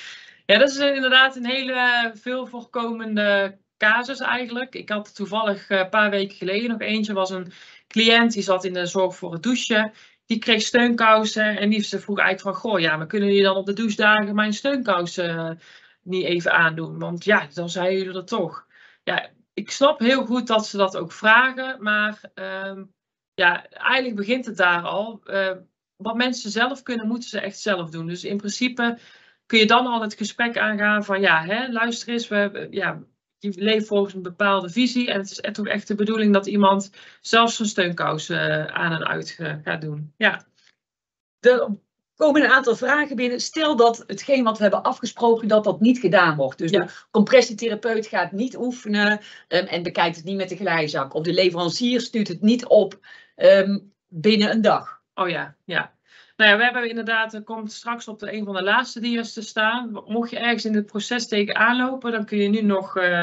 Ja, dat is inderdaad een hele veel voorkomende casus eigenlijk. Ik had toevallig een paar weken geleden nog eentje. was een cliënt die zat in de zorg voor het douchen. Die kreeg steunkousen en die vroeg eigenlijk van... Goh, ja, maar kunnen jullie dan op de douchedagen mijn steunkousen niet even aandoen? Want ja, dan zijn jullie er toch. Ja, ik snap heel goed dat ze dat ook vragen. Maar ehm, ja, eigenlijk begint het daar al. Uh, wat mensen zelf kunnen, moeten ze echt zelf doen. Dus in principe kun je dan al het gesprek aangaan van ja, hè, luister eens, we, ja, je leeft volgens een bepaalde visie en het is toch echt de bedoeling dat iemand zelfs zijn steunkous uh, aan en uit gaat doen. Ja. Er komen een aantal vragen binnen. Stel dat hetgeen wat we hebben afgesproken, dat dat niet gedaan wordt. Dus de compressietherapeut gaat niet oefenen um, en bekijkt het niet met de glijzak. Of de leverancier stuurt het niet op um, binnen een dag. Oh ja, ja. Nou ja, we hebben inderdaad, er komt straks op de een van de laatste dia's te staan. Mocht je ergens in het proces tegen aanlopen, dan kun je nu nog uh,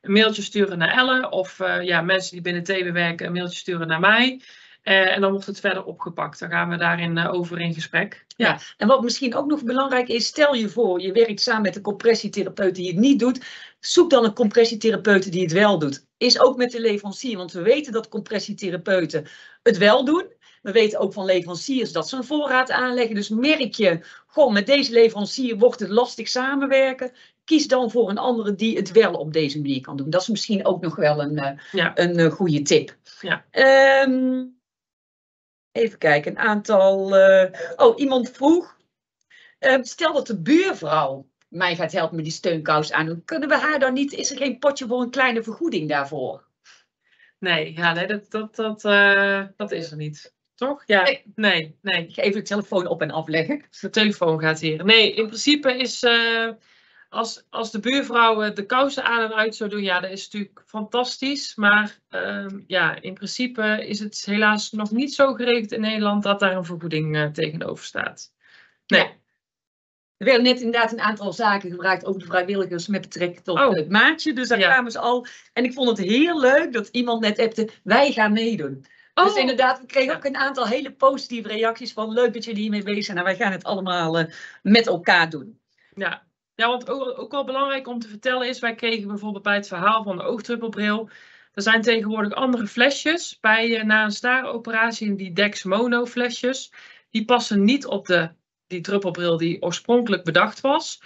een mailtje sturen naar Elle. Of uh, ja, mensen die binnen TW werken, een mailtje sturen naar mij. Uh, en dan wordt het verder opgepakt. Dan gaan we daarin over in gesprek. Ja. ja. en wat misschien ook nog belangrijk is, stel je voor, je werkt samen met een compressietherapeut die het niet doet. Zoek dan een compressietherapeut die het wel doet. Is ook met de leverancier, want we weten dat compressietherapeuten het wel doen. We weten ook van leveranciers dat ze een voorraad aanleggen. Dus merk je, goh, met deze leverancier wordt het lastig samenwerken. Kies dan voor een andere die het wel op deze manier kan doen. Dat is misschien ook nog wel een, eh, ja. een, eh, goede tip. Ja. Um, even kijken, een aantal. Uh, oh, iemand vroeg. Uh, stel dat de buurvrouw mij gaat helpen met die steunkous aan. Kunnen we haar dan niet? Is er geen potje voor een kleine vergoeding daarvoor? Nee, ja, nee dat, dat, dat, uh, dat is er niet. Toch? Ja, nee, nee. Ik ga even de telefoon op en afleggen. (laughs) De telefoon gaat hier. Nee, in principe is uh, als, als de buurvrouw de kousen aan en uit zou doen, ja, dat is natuurlijk fantastisch. Maar uh, ja, in principe is het helaas nog niet zo geregeld in Nederland dat daar een vergoeding uh, tegenover staat. Nee. Ja. Er werden net inderdaad een aantal zaken gebruikt over de vrijwilligers met betrekking tot oh. het maatje. Dus daar ja. kwamen ze al. En ik vond het heel leuk dat iemand net appte, wij gaan meedoen. Dus oh. inderdaad, we kregen ook een aantal hele positieve reacties van leuk dat jullie hiermee bezig zijn. En wij gaan het allemaal uh, met elkaar doen. Ja, ja want ook, ook wel belangrijk om te vertellen is, wij kregen bijvoorbeeld bij het verhaal van de oogdruppelbril. Er zijn tegenwoordig andere flesjes bij, uh, na een staaroperatie, die Dex Mono flesjes. Die passen niet op de, die druppelbril die oorspronkelijk bedacht was.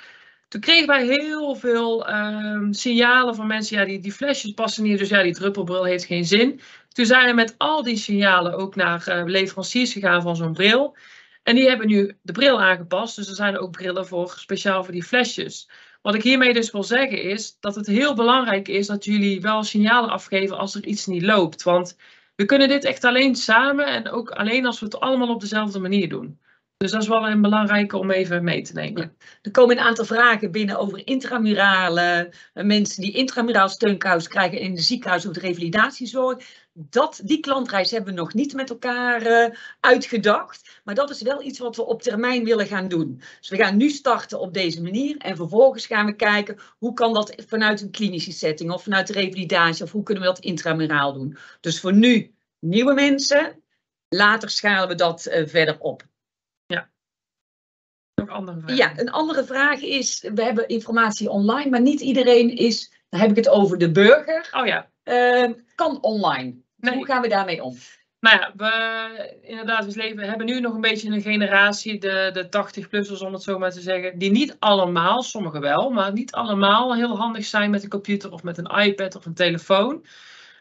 Toen kregen wij heel veel um, signalen van mensen, ja, die, die flesjes passen niet, dus ja, die druppelbril heeft geen zin. Toen zijn we met al die signalen ook naar uh, leveranciers gegaan van zo'n bril. En die hebben nu de bril aangepast, dus er zijn ook brillen voor, speciaal voor die flesjes. Wat ik hiermee dus wil zeggen is dat het heel belangrijk is dat jullie wel signalen afgeven als er iets niet loopt. Want we kunnen dit echt alleen samen en ook alleen als we het allemaal op dezelfde manier doen. Dus dat is wel een belangrijke om even mee te nemen. Er komen een aantal vragen binnen over intramurale eh, mensen die intramuraal steunkous krijgen in de ziekenhuis of de revalidatiezorg. Dat, die klantreis hebben we nog niet met elkaar uh, uitgedacht. Maar dat is wel iets wat we op termijn willen gaan doen. Dus we gaan nu starten op deze manier. En vervolgens gaan we kijken hoe kan dat vanuit een klinische setting of vanuit de revalidatie. Of hoe kunnen we dat intramuraal doen. Dus voor nu nieuwe mensen. Later schalen we dat uh, verder op andere vraag? Ja, een andere vraag is, we hebben informatie online, maar niet iedereen is, dan heb ik het over de burger, oh ja. Uh, kan online. Hoe gaan we daarmee om? Nou ja, we, inderdaad, we leven, hebben nu nog een beetje een generatie, de, de 80-plussers om het zo maar te zeggen, die niet allemaal, sommigen wel, maar niet allemaal heel handig zijn met een computer of met een iPad of een telefoon.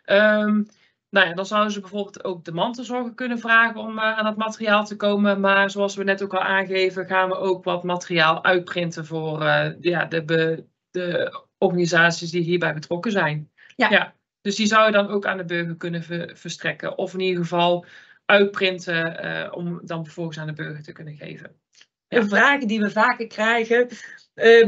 Um, nou ja, dan zouden ze bijvoorbeeld ook de mantelzorger kunnen vragen om uh, aan het materiaal te komen. Maar zoals we net ook al aangeven, gaan we ook wat materiaal uitprinten voor uh, ja, de, be, de organisaties die hierbij betrokken zijn. Ja. ja. Dus die zou je dan ook aan de burger kunnen ver, verstrekken. Of in ieder geval uitprinten uh, om dan vervolgens aan de burger te kunnen geven. Ja. vragen die we vaker krijgen.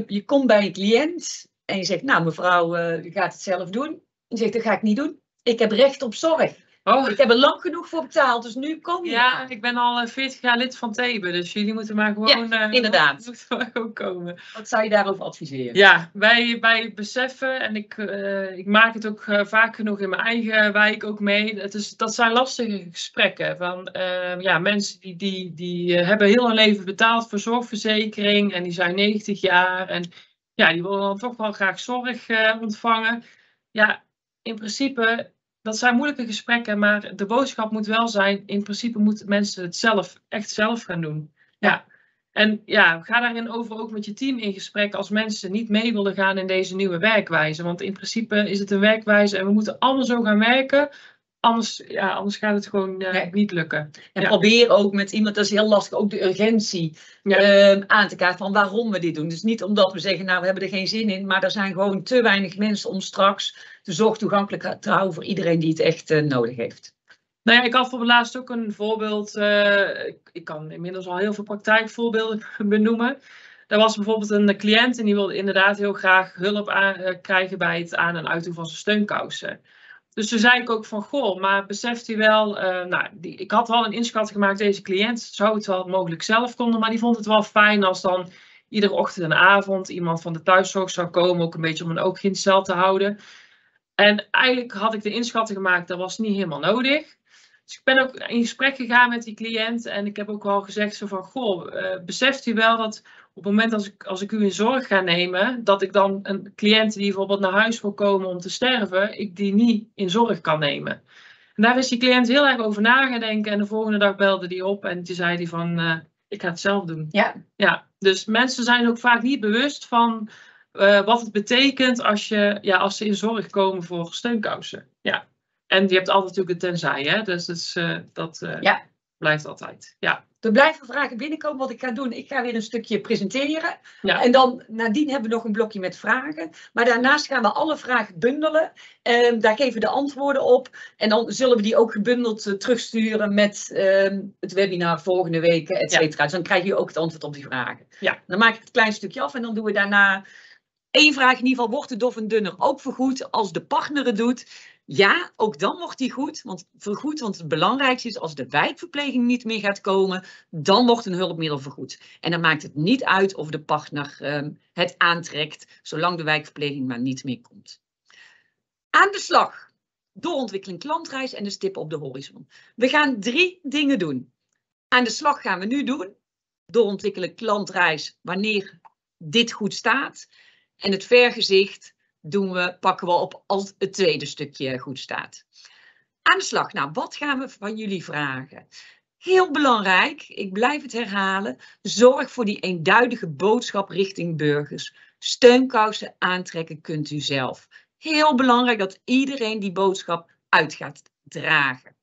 je komt bij een cliënt en je zegt, nou mevrouw, u gaat het zelf doen. En je zegt, dat ga ik niet doen ik heb recht op zorg. Oh. Ik heb er lang genoeg voor betaald, dus nu kom je. Ja, ik ben al 40 eh, jaar lid van Thebe, dus jullie moeten maar gewoon, ja, uh, inderdaad. (laughs) Moeten maar gewoon komen. Wat zou je daarover adviseren? Ja, wij, wij beseffen, en ik, uh, ik maak het ook uh, vaak genoeg in mijn eigen wijk ook mee. Het is, dat zijn lastige gesprekken. Van, ja, mensen die, die, die hebben heel hun leven betaald voor zorgverzekering en die zijn 90 jaar en ja, die willen dan toch wel graag zorg eh, ontvangen. Ja, in principe, dat zijn moeilijke gesprekken, maar de boodschap moet wel zijn, in principe moeten mensen het zelf, echt zelf gaan doen. Ja. En ja, ga daarin over ook met je team in gesprek als mensen niet mee willen gaan in deze nieuwe werkwijze. Want in principe is het een werkwijze en we moeten allemaal zo gaan werken Anders, ja, anders gaat het gewoon uh, niet lukken. En probeer ook met iemand, dat is heel lastig, ook de urgentie uh, aan te kaarten van waarom we dit doen. Dus niet omdat we zeggen, nou we hebben er geen zin in, maar er zijn gewoon te weinig mensen om straks de zorg toegankelijk te houden voor iedereen die het echt uh, nodig heeft. Nou ja, ik had voor laatst ook een voorbeeld. Eh, ik, kan inmiddels al heel veel praktijkvoorbeelden (laughs) benoemen. Er was bijvoorbeeld een cliënt en die wilde inderdaad heel graag hulp aan, krijgen bij het aan- en uitdoen van zijn steunkousen. Dus toen zei ik ook van, goh, maar beseft u wel, nou, die, ik had wel een inschatting gemaakt, deze cliënt zou het wel mogelijk zelf konden, maar die vond het wel fijn als dan iedere ochtend en avond iemand van de thuiszorg zou komen, ook een beetje om een oogje in het cel te houden. En eigenlijk had ik de inschatting gemaakt, dat was niet helemaal nodig. Dus ik ben ook in gesprek gegaan met die cliënt en ik heb ook wel gezegd zo van, goh, uh, beseft u wel dat op het moment als ik, als ik u in zorg ga nemen, dat ik dan een cliënt die bijvoorbeeld naar huis wil komen om te sterven, ik die niet in zorg kan nemen. En daar is die cliënt heel erg over na gaan denken en de volgende dag belde die op en toen zei hij van, uh, ik ga het zelf doen. Ja. ja. Dus mensen zijn ook vaak niet bewust van uh, wat het betekent als, je, ja, als ze in zorg komen voor steunkousen. Ja. En je hebt altijd natuurlijk een tenzij, hè? dus dat, uh, dat ja. blijft altijd. Ja. Er blijven vragen binnenkomen. Wat ik ga doen, ik ga weer een stukje presenteren. Ja. En dan nadien hebben we nog een blokje met vragen. Maar daarnaast gaan we alle vragen bundelen. Um, daar geven we de antwoorden op. En dan zullen we die ook gebundeld uh, terugsturen met um, het webinar volgende week, et cetera. Ja. Dus dan krijg je ook het antwoord op die vragen. Ja. Dan maak ik het klein stukje af en dan doen we daarna één vraag. In ieder geval, wordt de dof en dunner ook vergoed als de partner het doet? Ja, ook dan wordt die goed, want vergoed, want het belangrijkste is als de wijkverpleging niet meer gaat komen, dan wordt een hulpmiddel vergoed. En dan maakt het niet uit of de partner um, het aantrekt, zolang de wijkverpleging maar niet meer komt. Aan de slag. Doorontwikkeling klantreis en de stip op de horizon. We gaan drie dingen doen. Aan de slag gaan we nu doen. Doorontwikkelen klantreis wanneer dit goed staat. En het vergezicht doen we, pakken we op als het tweede stukje goed staat. Aan de slag. Nou, wat gaan we van jullie vragen? Heel belangrijk, ik blijf het herhalen, zorg voor die eenduidige boodschap richting burgers. Steunkousen aantrekken kunt u zelf. Heel belangrijk dat iedereen die boodschap uit gaat dragen.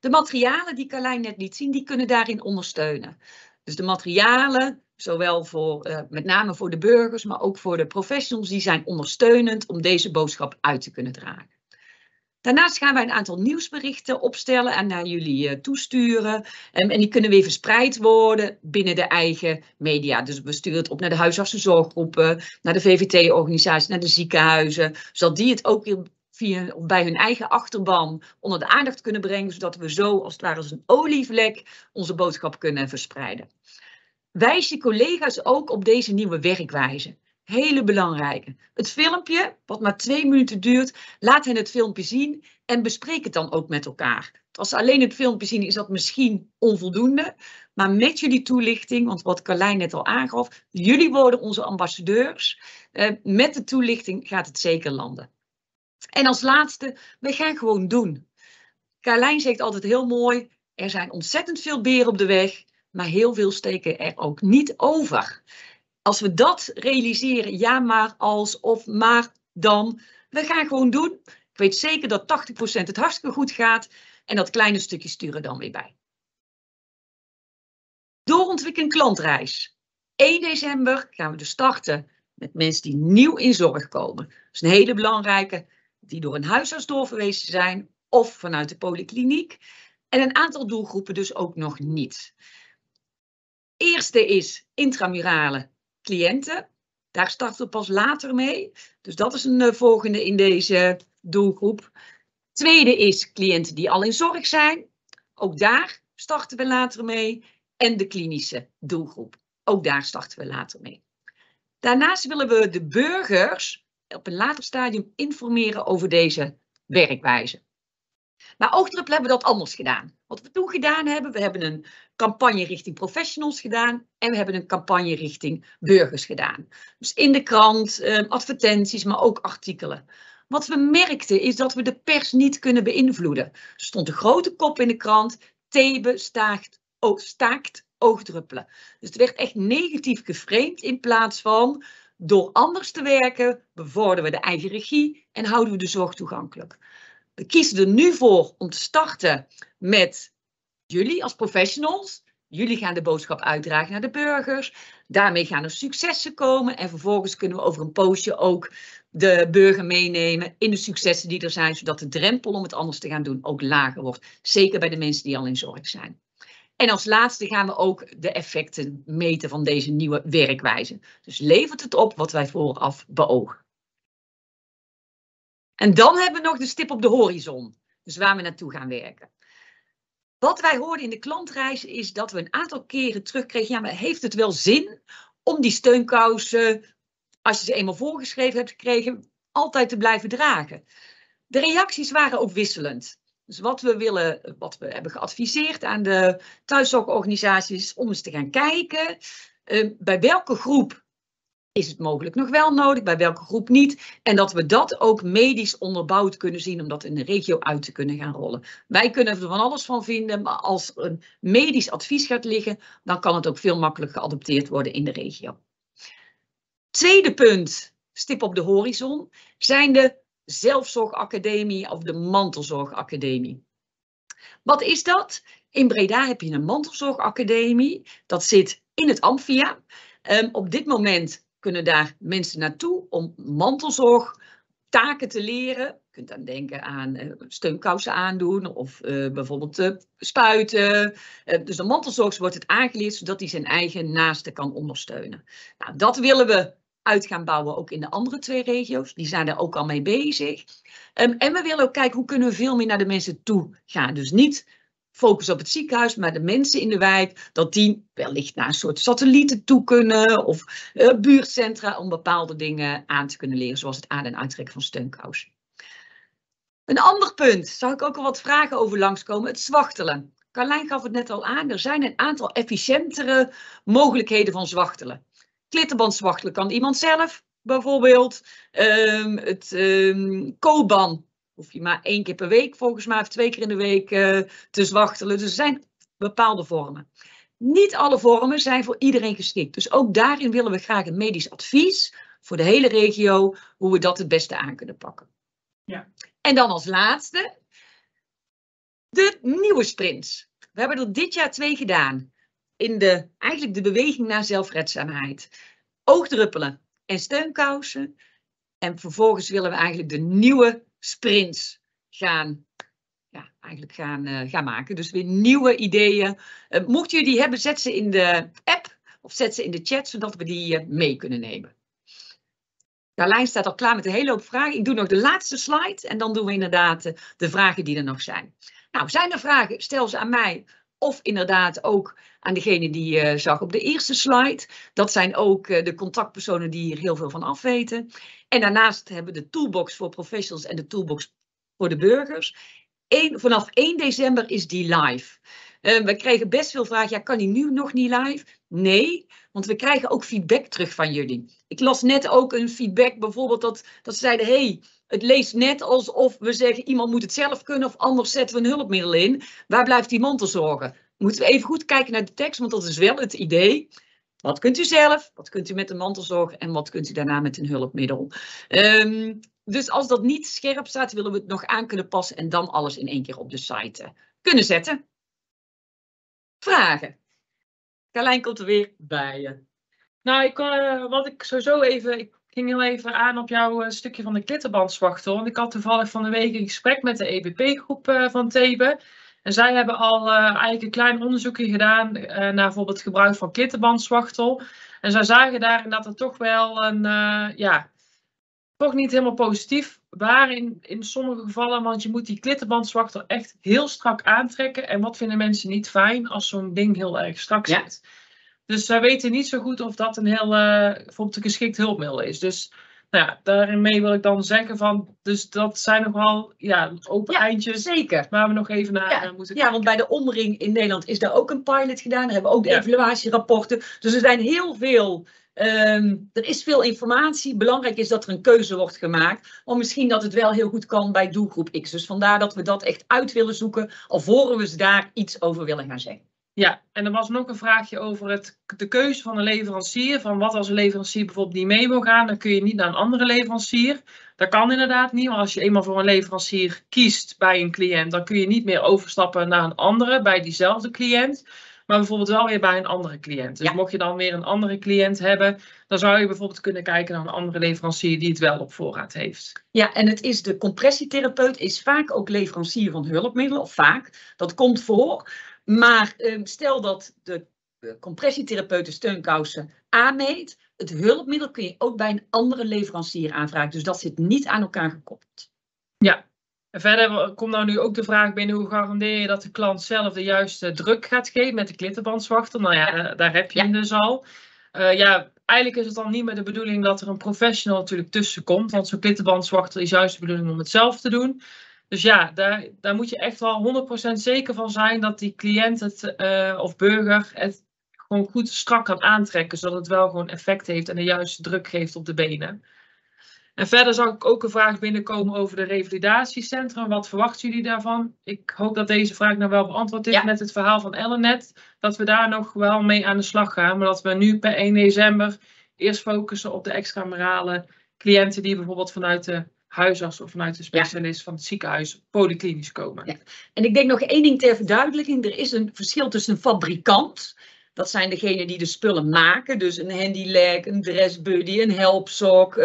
De materialen die Carlijn net liet zien, die kunnen daarin ondersteunen. Dus de materialen, zowel voor, uh, met name voor de burgers, maar ook voor de professionals, die zijn ondersteunend om deze boodschap uit te kunnen dragen. Daarnaast gaan wij een aantal nieuwsberichten opstellen en naar jullie uh, toesturen. Um, en die kunnen weer verspreid worden binnen de eigen media. Dus we sturen het op naar de huisartsenzorggroepen, naar de VVT-organisaties, naar de ziekenhuizen. Zodat die het ook weer via, bij hun eigen achterban onder de aandacht kunnen brengen. Zodat we zo als het ware als een olievlek onze boodschap kunnen verspreiden. Wijs je collega's ook op deze nieuwe werkwijze. Hele belangrijke. Het filmpje, wat maar twee minuten duurt, laat hen het filmpje zien en bespreek het dan ook met elkaar. Als ze alleen het filmpje zien, is dat misschien onvoldoende. Maar met jullie toelichting, want wat Carlijn net al aangaf, jullie worden onze ambassadeurs. Uh, met de toelichting gaat het zeker landen. En als laatste, we gaan gewoon doen. Carlijn zegt altijd heel mooi, er zijn ontzettend veel beren op de weg maar heel veel steken er ook niet over. Als we dat realiseren, ja maar als of maar dan, we gaan gewoon doen. Ik weet zeker dat 80% het hartstikke goed gaat en dat kleine stukje sturen dan weer bij. Doorontwikkeling klantreis. 1 december gaan we dus starten met mensen die nieuw in zorg komen. Dat is een hele belangrijke, die door een huisarts doorverwezen zijn of vanuit de polykliniek. En een aantal doelgroepen dus ook nog niet. Eerste is intramurale cliënten. Daar starten we pas later mee. Dus dat is een uh, volgende in deze doelgroep. Tweede is cliënten die al in zorg zijn. Ook daar starten we later mee. En de klinische doelgroep. Ook daar starten we later mee. Daarnaast willen we de burgers op een later stadium informeren over deze werkwijze. Maar Oogdruppel hebben we dat anders gedaan. Wat we toen gedaan hebben, we hebben een campagne richting professionals gedaan en we hebben een campagne richting burgers gedaan. Dus in de krant, ehm, advertenties, maar ook artikelen. Wat we merkten is dat we de pers niet kunnen beïnvloeden. Er stond een grote kop in de krant, Thebe staakt, staakt oogdruppelen. Dus het werd echt negatief geframed in plaats van door anders te werken, bevorderen we de eigen regie en houden we de zorg toegankelijk. We kiezen er nu voor om te starten met jullie als professionals. Jullie gaan de boodschap uitdragen naar de burgers. Daarmee gaan er successen komen. En vervolgens kunnen we over een poosje ook de burger meenemen in de successen die er zijn. Zodat de drempel om het anders te gaan doen ook lager wordt. Zeker bij de mensen die al in zorg zijn. En als laatste gaan we ook de effecten meten van deze nieuwe werkwijze. Dus levert het op wat wij vooraf beogen. En dan hebben we nog de stip op de horizon. Dus waar we naartoe gaan werken. Wat wij hoorden in de klantreis is dat we een aantal keren terugkregen. Ja, maar heeft het wel zin om die steunkousen, als je ze eenmaal voorgeschreven hebt gekregen, altijd te blijven dragen? De reacties waren ook wisselend. Dus wat we willen, wat we hebben geadviseerd aan de thuiszorgorganisaties, om eens te gaan kijken uh, bij welke groep is het mogelijk nog wel nodig, bij welke groep niet. En dat we dat ook medisch onderbouwd kunnen zien om dat in de regio uit te kunnen gaan rollen. Wij kunnen er van alles van vinden, maar als een medisch advies gaat liggen, dan kan het ook veel makkelijker geadopteerd worden in de regio. Tweede punt, stip op de horizon, zijn de zelfzorgacademie of de mantelzorgacademie. Wat is dat? In Breda heb je een mantelzorgacademie. Dat zit in het Amphia. Um, op dit moment kunnen daar mensen naartoe om mantelzorg taken te leren. Je kunt dan denken aan uh, steunkousen aandoen of uh, bijvoorbeeld uh, spuiten. dus de mantelzorg wordt het aangeleerd zodat hij zijn eigen naaste kan ondersteunen. Nou, dat willen we uit gaan bouwen ook in de andere twee regio's. Die zijn er ook al mee bezig. Um, en we willen ook kijken hoe kunnen we veel meer naar de mensen toe gaan. Dus niet focus op het ziekenhuis, maar de mensen in de wijk, dat die wellicht naar een soort satellieten toe kunnen of uh, buurtcentra om bepaalde dingen aan te kunnen leren, zoals het aan- en uittrekken van steunkous. Een ander punt, zou ik ook al wat vragen over langskomen, het zwachtelen. Carlijn gaf het net al aan, er zijn een aantal efficiëntere mogelijkheden van zwachtelen. Klittenband zwachtelen kan iemand zelf, bijvoorbeeld. Um, het um, koolban hoef je maar één keer per week, volgens mij, of twee keer in de week uh, te zwachtelen. Dus er zijn bepaalde vormen. Niet alle vormen zijn voor iedereen geschikt. Dus ook daarin willen we graag een medisch advies voor de hele regio, hoe we dat het beste aan kunnen pakken. Ja. En dan als laatste, de nieuwe sprints. We hebben er dit jaar twee gedaan. In de, eigenlijk de beweging naar zelfredzaamheid. Oogdruppelen en steunkousen. En vervolgens willen we eigenlijk de nieuwe sprints gaan, ja, eigenlijk gaan, uh, gaan maken. Dus weer nieuwe ideeën. Uh, mocht je die hebben, zet ze in de app of zet ze in de chat, zodat we die uh, mee kunnen nemen. Carlijn staat al klaar met een hele hoop vragen. Ik doe nog de laatste slide en dan doen we inderdaad de vragen die er nog zijn. Nou, zijn er vragen? Stel ze aan mij of inderdaad ook aan degene die je uh, zag op de eerste slide. Dat zijn ook uh, de contactpersonen die hier heel veel van afweten. En daarnaast hebben we de toolbox voor professionals en de toolbox voor de burgers. Eén, vanaf 1 december is die live. Uh, we kregen best veel vragen, ja, kan die nu nog niet live? Nee, want we krijgen ook feedback terug van jullie. Ik las net ook een feedback bijvoorbeeld dat, dat ze zeiden, hey, het leest net alsof we zeggen iemand moet het zelf kunnen of anders zetten we een hulpmiddel in. Waar blijft die mantelzorgen? Moeten we even goed kijken naar de tekst, want dat is wel het idee. Wat kunt u zelf? Wat kunt u met de mantelzorg? En wat kunt u daarna met een hulpmiddel? Um, dus als dat niet scherp staat, willen we het nog aan kunnen passen en dan alles in één keer op de site uh, kunnen zetten. Vragen? Carlijn komt er weer bij je. Nou, ik, uh, wat ik sowieso even, ik ging heel even aan op jouw uh, stukje van de klitterbandzwachtel. Want ik had toevallig van de week een gesprek met de EBP-groep uh, van Thebe. En zij hebben al eigenlijk een klein onderzoekje gedaan naar bijvoorbeeld het gebruik van klitterbandzwachtel. En zij zagen daarin dat er toch wel een, ja, toch niet helemaal positief waren in, sommige gevallen. Want je moet die klitterbandzwachtel echt heel strak aantrekken. En wat vinden mensen niet fijn als zo'n ding heel erg strak zit. Dus wij weten niet zo goed of dat een heel, uh, bijvoorbeeld een geschikt hulpmiddel is. Dus Nou ja, daarmee wil ik dan zeggen van, dus dat zijn nog wel ja, open Ja, eindjes Zeker. waar we nog even naar Ja, eh, moeten Ja, want bij de omring in Nederland is daar ook een pilot gedaan. Daar hebben we ook de evaluatierapporten. Dus er zijn heel veel. Ehm, er is veel informatie. Belangrijk is dat er een keuze wordt gemaakt. Maar misschien dat het wel heel goed kan bij doelgroep X. Dus vandaar dat we dat echt uit willen zoeken. Alvorens we daar iets over willen gaan zeggen. Ja, en er was nog een vraagje over het, de keuze van een leverancier. Van wat als een leverancier bijvoorbeeld niet mee wil gaan, dan kun je niet naar een andere leverancier. Dat kan inderdaad niet, want als je eenmaal voor een leverancier kiest bij een cliënt, dan kun je niet meer overstappen naar een andere bij diezelfde cliënt. Maar bijvoorbeeld wel weer bij een andere cliënt. Dus Ja. mocht je dan weer een andere cliënt hebben, dan zou je bijvoorbeeld kunnen kijken naar een andere leverancier die het wel op voorraad heeft. Ja, en het is de compressietherapeut is vaak ook leverancier van hulpmiddelen. Of vaak, dat komt voor. Maar ehm, stel dat de compressietherapeut de steunkousen aanmeet. Het hulpmiddel kun je ook bij een andere leverancier aanvragen. Dus dat zit niet aan elkaar gekoppeld. En verder komt nou nu ook de vraag binnen, hoe garandeer je dat de klant zelf de juiste druk gaat geven met de klittenbandzwachter? Nou ja, daar, heb je hem dus al. Eh, ja, eigenlijk is het dan niet meer de bedoeling dat er een professional natuurlijk tussen komt, want zo'n klittenbandzwachter is juist de bedoeling om het zelf te doen. Dus ja, daar, daar moet je echt wel 100% zeker van zijn dat die cliënt het, eh, of burger het gewoon goed strak kan aantrekken, zodat het wel gewoon effect heeft en de juiste druk geeft op de benen. En verder zag ik ook een vraag binnenkomen over de revalidatiecentrum. Wat verwachten jullie daarvan? Ik hoop dat deze vraag nou wel beantwoord is Ja. met het verhaal van Ellen net. Dat we daar nog wel mee aan de slag gaan. Maar dat we nu per 1 december eerst focussen op de extramerale cliënten die bijvoorbeeld vanuit de huisarts of vanuit de specialist van het ziekenhuis polyklinisch komen. Ja. En ik denk nog één ding ter verduidelijking. Er is een verschil tussen een fabrikant. Dat zijn degenen die de spullen maken. Dus een handyleg, een dressbuddy, een helpsok.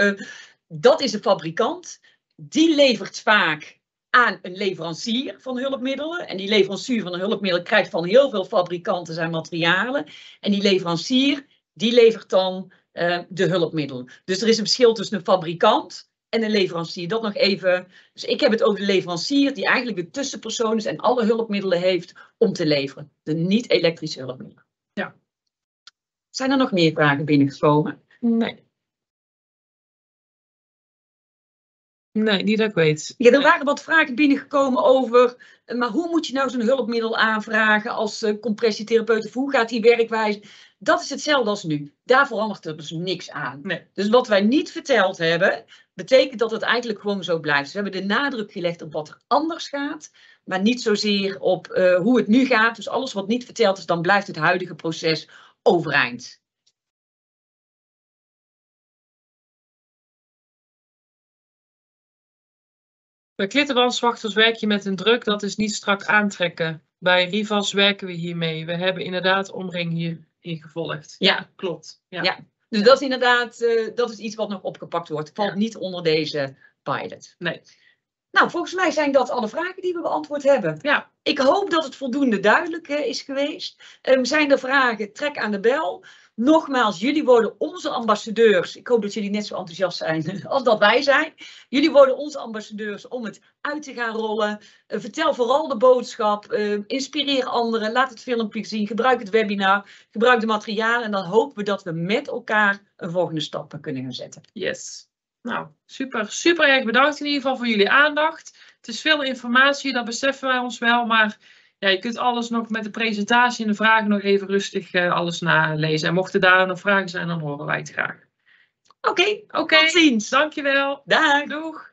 Dat is een fabrikant. Die levert vaak aan een leverancier van hulpmiddelen. En die leverancier van een hulpmiddel krijgt van heel veel fabrikanten zijn materialen. En die leverancier, die levert dan eh, de hulpmiddelen. Dus er is een verschil tussen een fabrikant en een leverancier. Dat nog even. Dus ik heb het over de leverancier die eigenlijk de tussenpersoon is en alle hulpmiddelen heeft om te leveren. De niet-elektrische hulpmiddelen. Ja. Zijn er nog meer vragen binnengekomen? Nee. Nee, niet dat ik weet. Ja, er waren wat vragen binnengekomen over, eh, maar hoe moet je nou zo'n hulpmiddel aanvragen als eh, compressietherapeut? Of hoe gaat die werkwijze? Dat is hetzelfde als nu. Daar verandert er dus niks aan. Nee. Dus wat wij niet verteld hebben, betekent dat het eigenlijk gewoon zo blijft. Dus we hebben de nadruk gelegd op wat er anders gaat, maar niet zozeer op eh, hoe het nu gaat. Dus alles wat niet verteld is, dan blijft het huidige proces overeind. Bij klittenbandzwachters werk je met een druk, dat is niet strak aantrekken. Bij Rivas werken we hiermee. We hebben inderdaad omring hierin gevolgd. Ja. klopt. Ja. Ja. Dus dat is inderdaad, eh, dat is iets wat nog opgepakt wordt. Valt Ja. niet onder deze pilot. Nee. Nou, volgens mij zijn dat alle vragen die we beantwoord hebben. Ja. Ik hoop dat het voldoende duidelijk eh, is geweest. Ehm, zijn er vragen? Trek aan de bel. Nogmaals, jullie worden onze ambassadeurs. Ik hoop dat jullie net zo enthousiast zijn (laughs) als dat wij zijn. Jullie worden onze ambassadeurs om het uit te gaan rollen. Eh, vertel vooral de boodschap. eh, inspireer anderen. Laat het filmpje zien. Gebruik het webinar. Gebruik de materialen. En dan hopen we dat we met elkaar een volgende stap kunnen gaan zetten. Yes. Nou, super, super erg bedankt in ieder geval voor jullie aandacht. Het is veel informatie, dat beseffen wij ons wel. Maar ja, je kunt alles nog met de presentatie en de vragen nog even rustig eh, alles nalezen. En mochten daar nog vragen zijn, dan horen wij het graag. Oké, Oké, tot ziens. dankjewel. Dag. Doeg.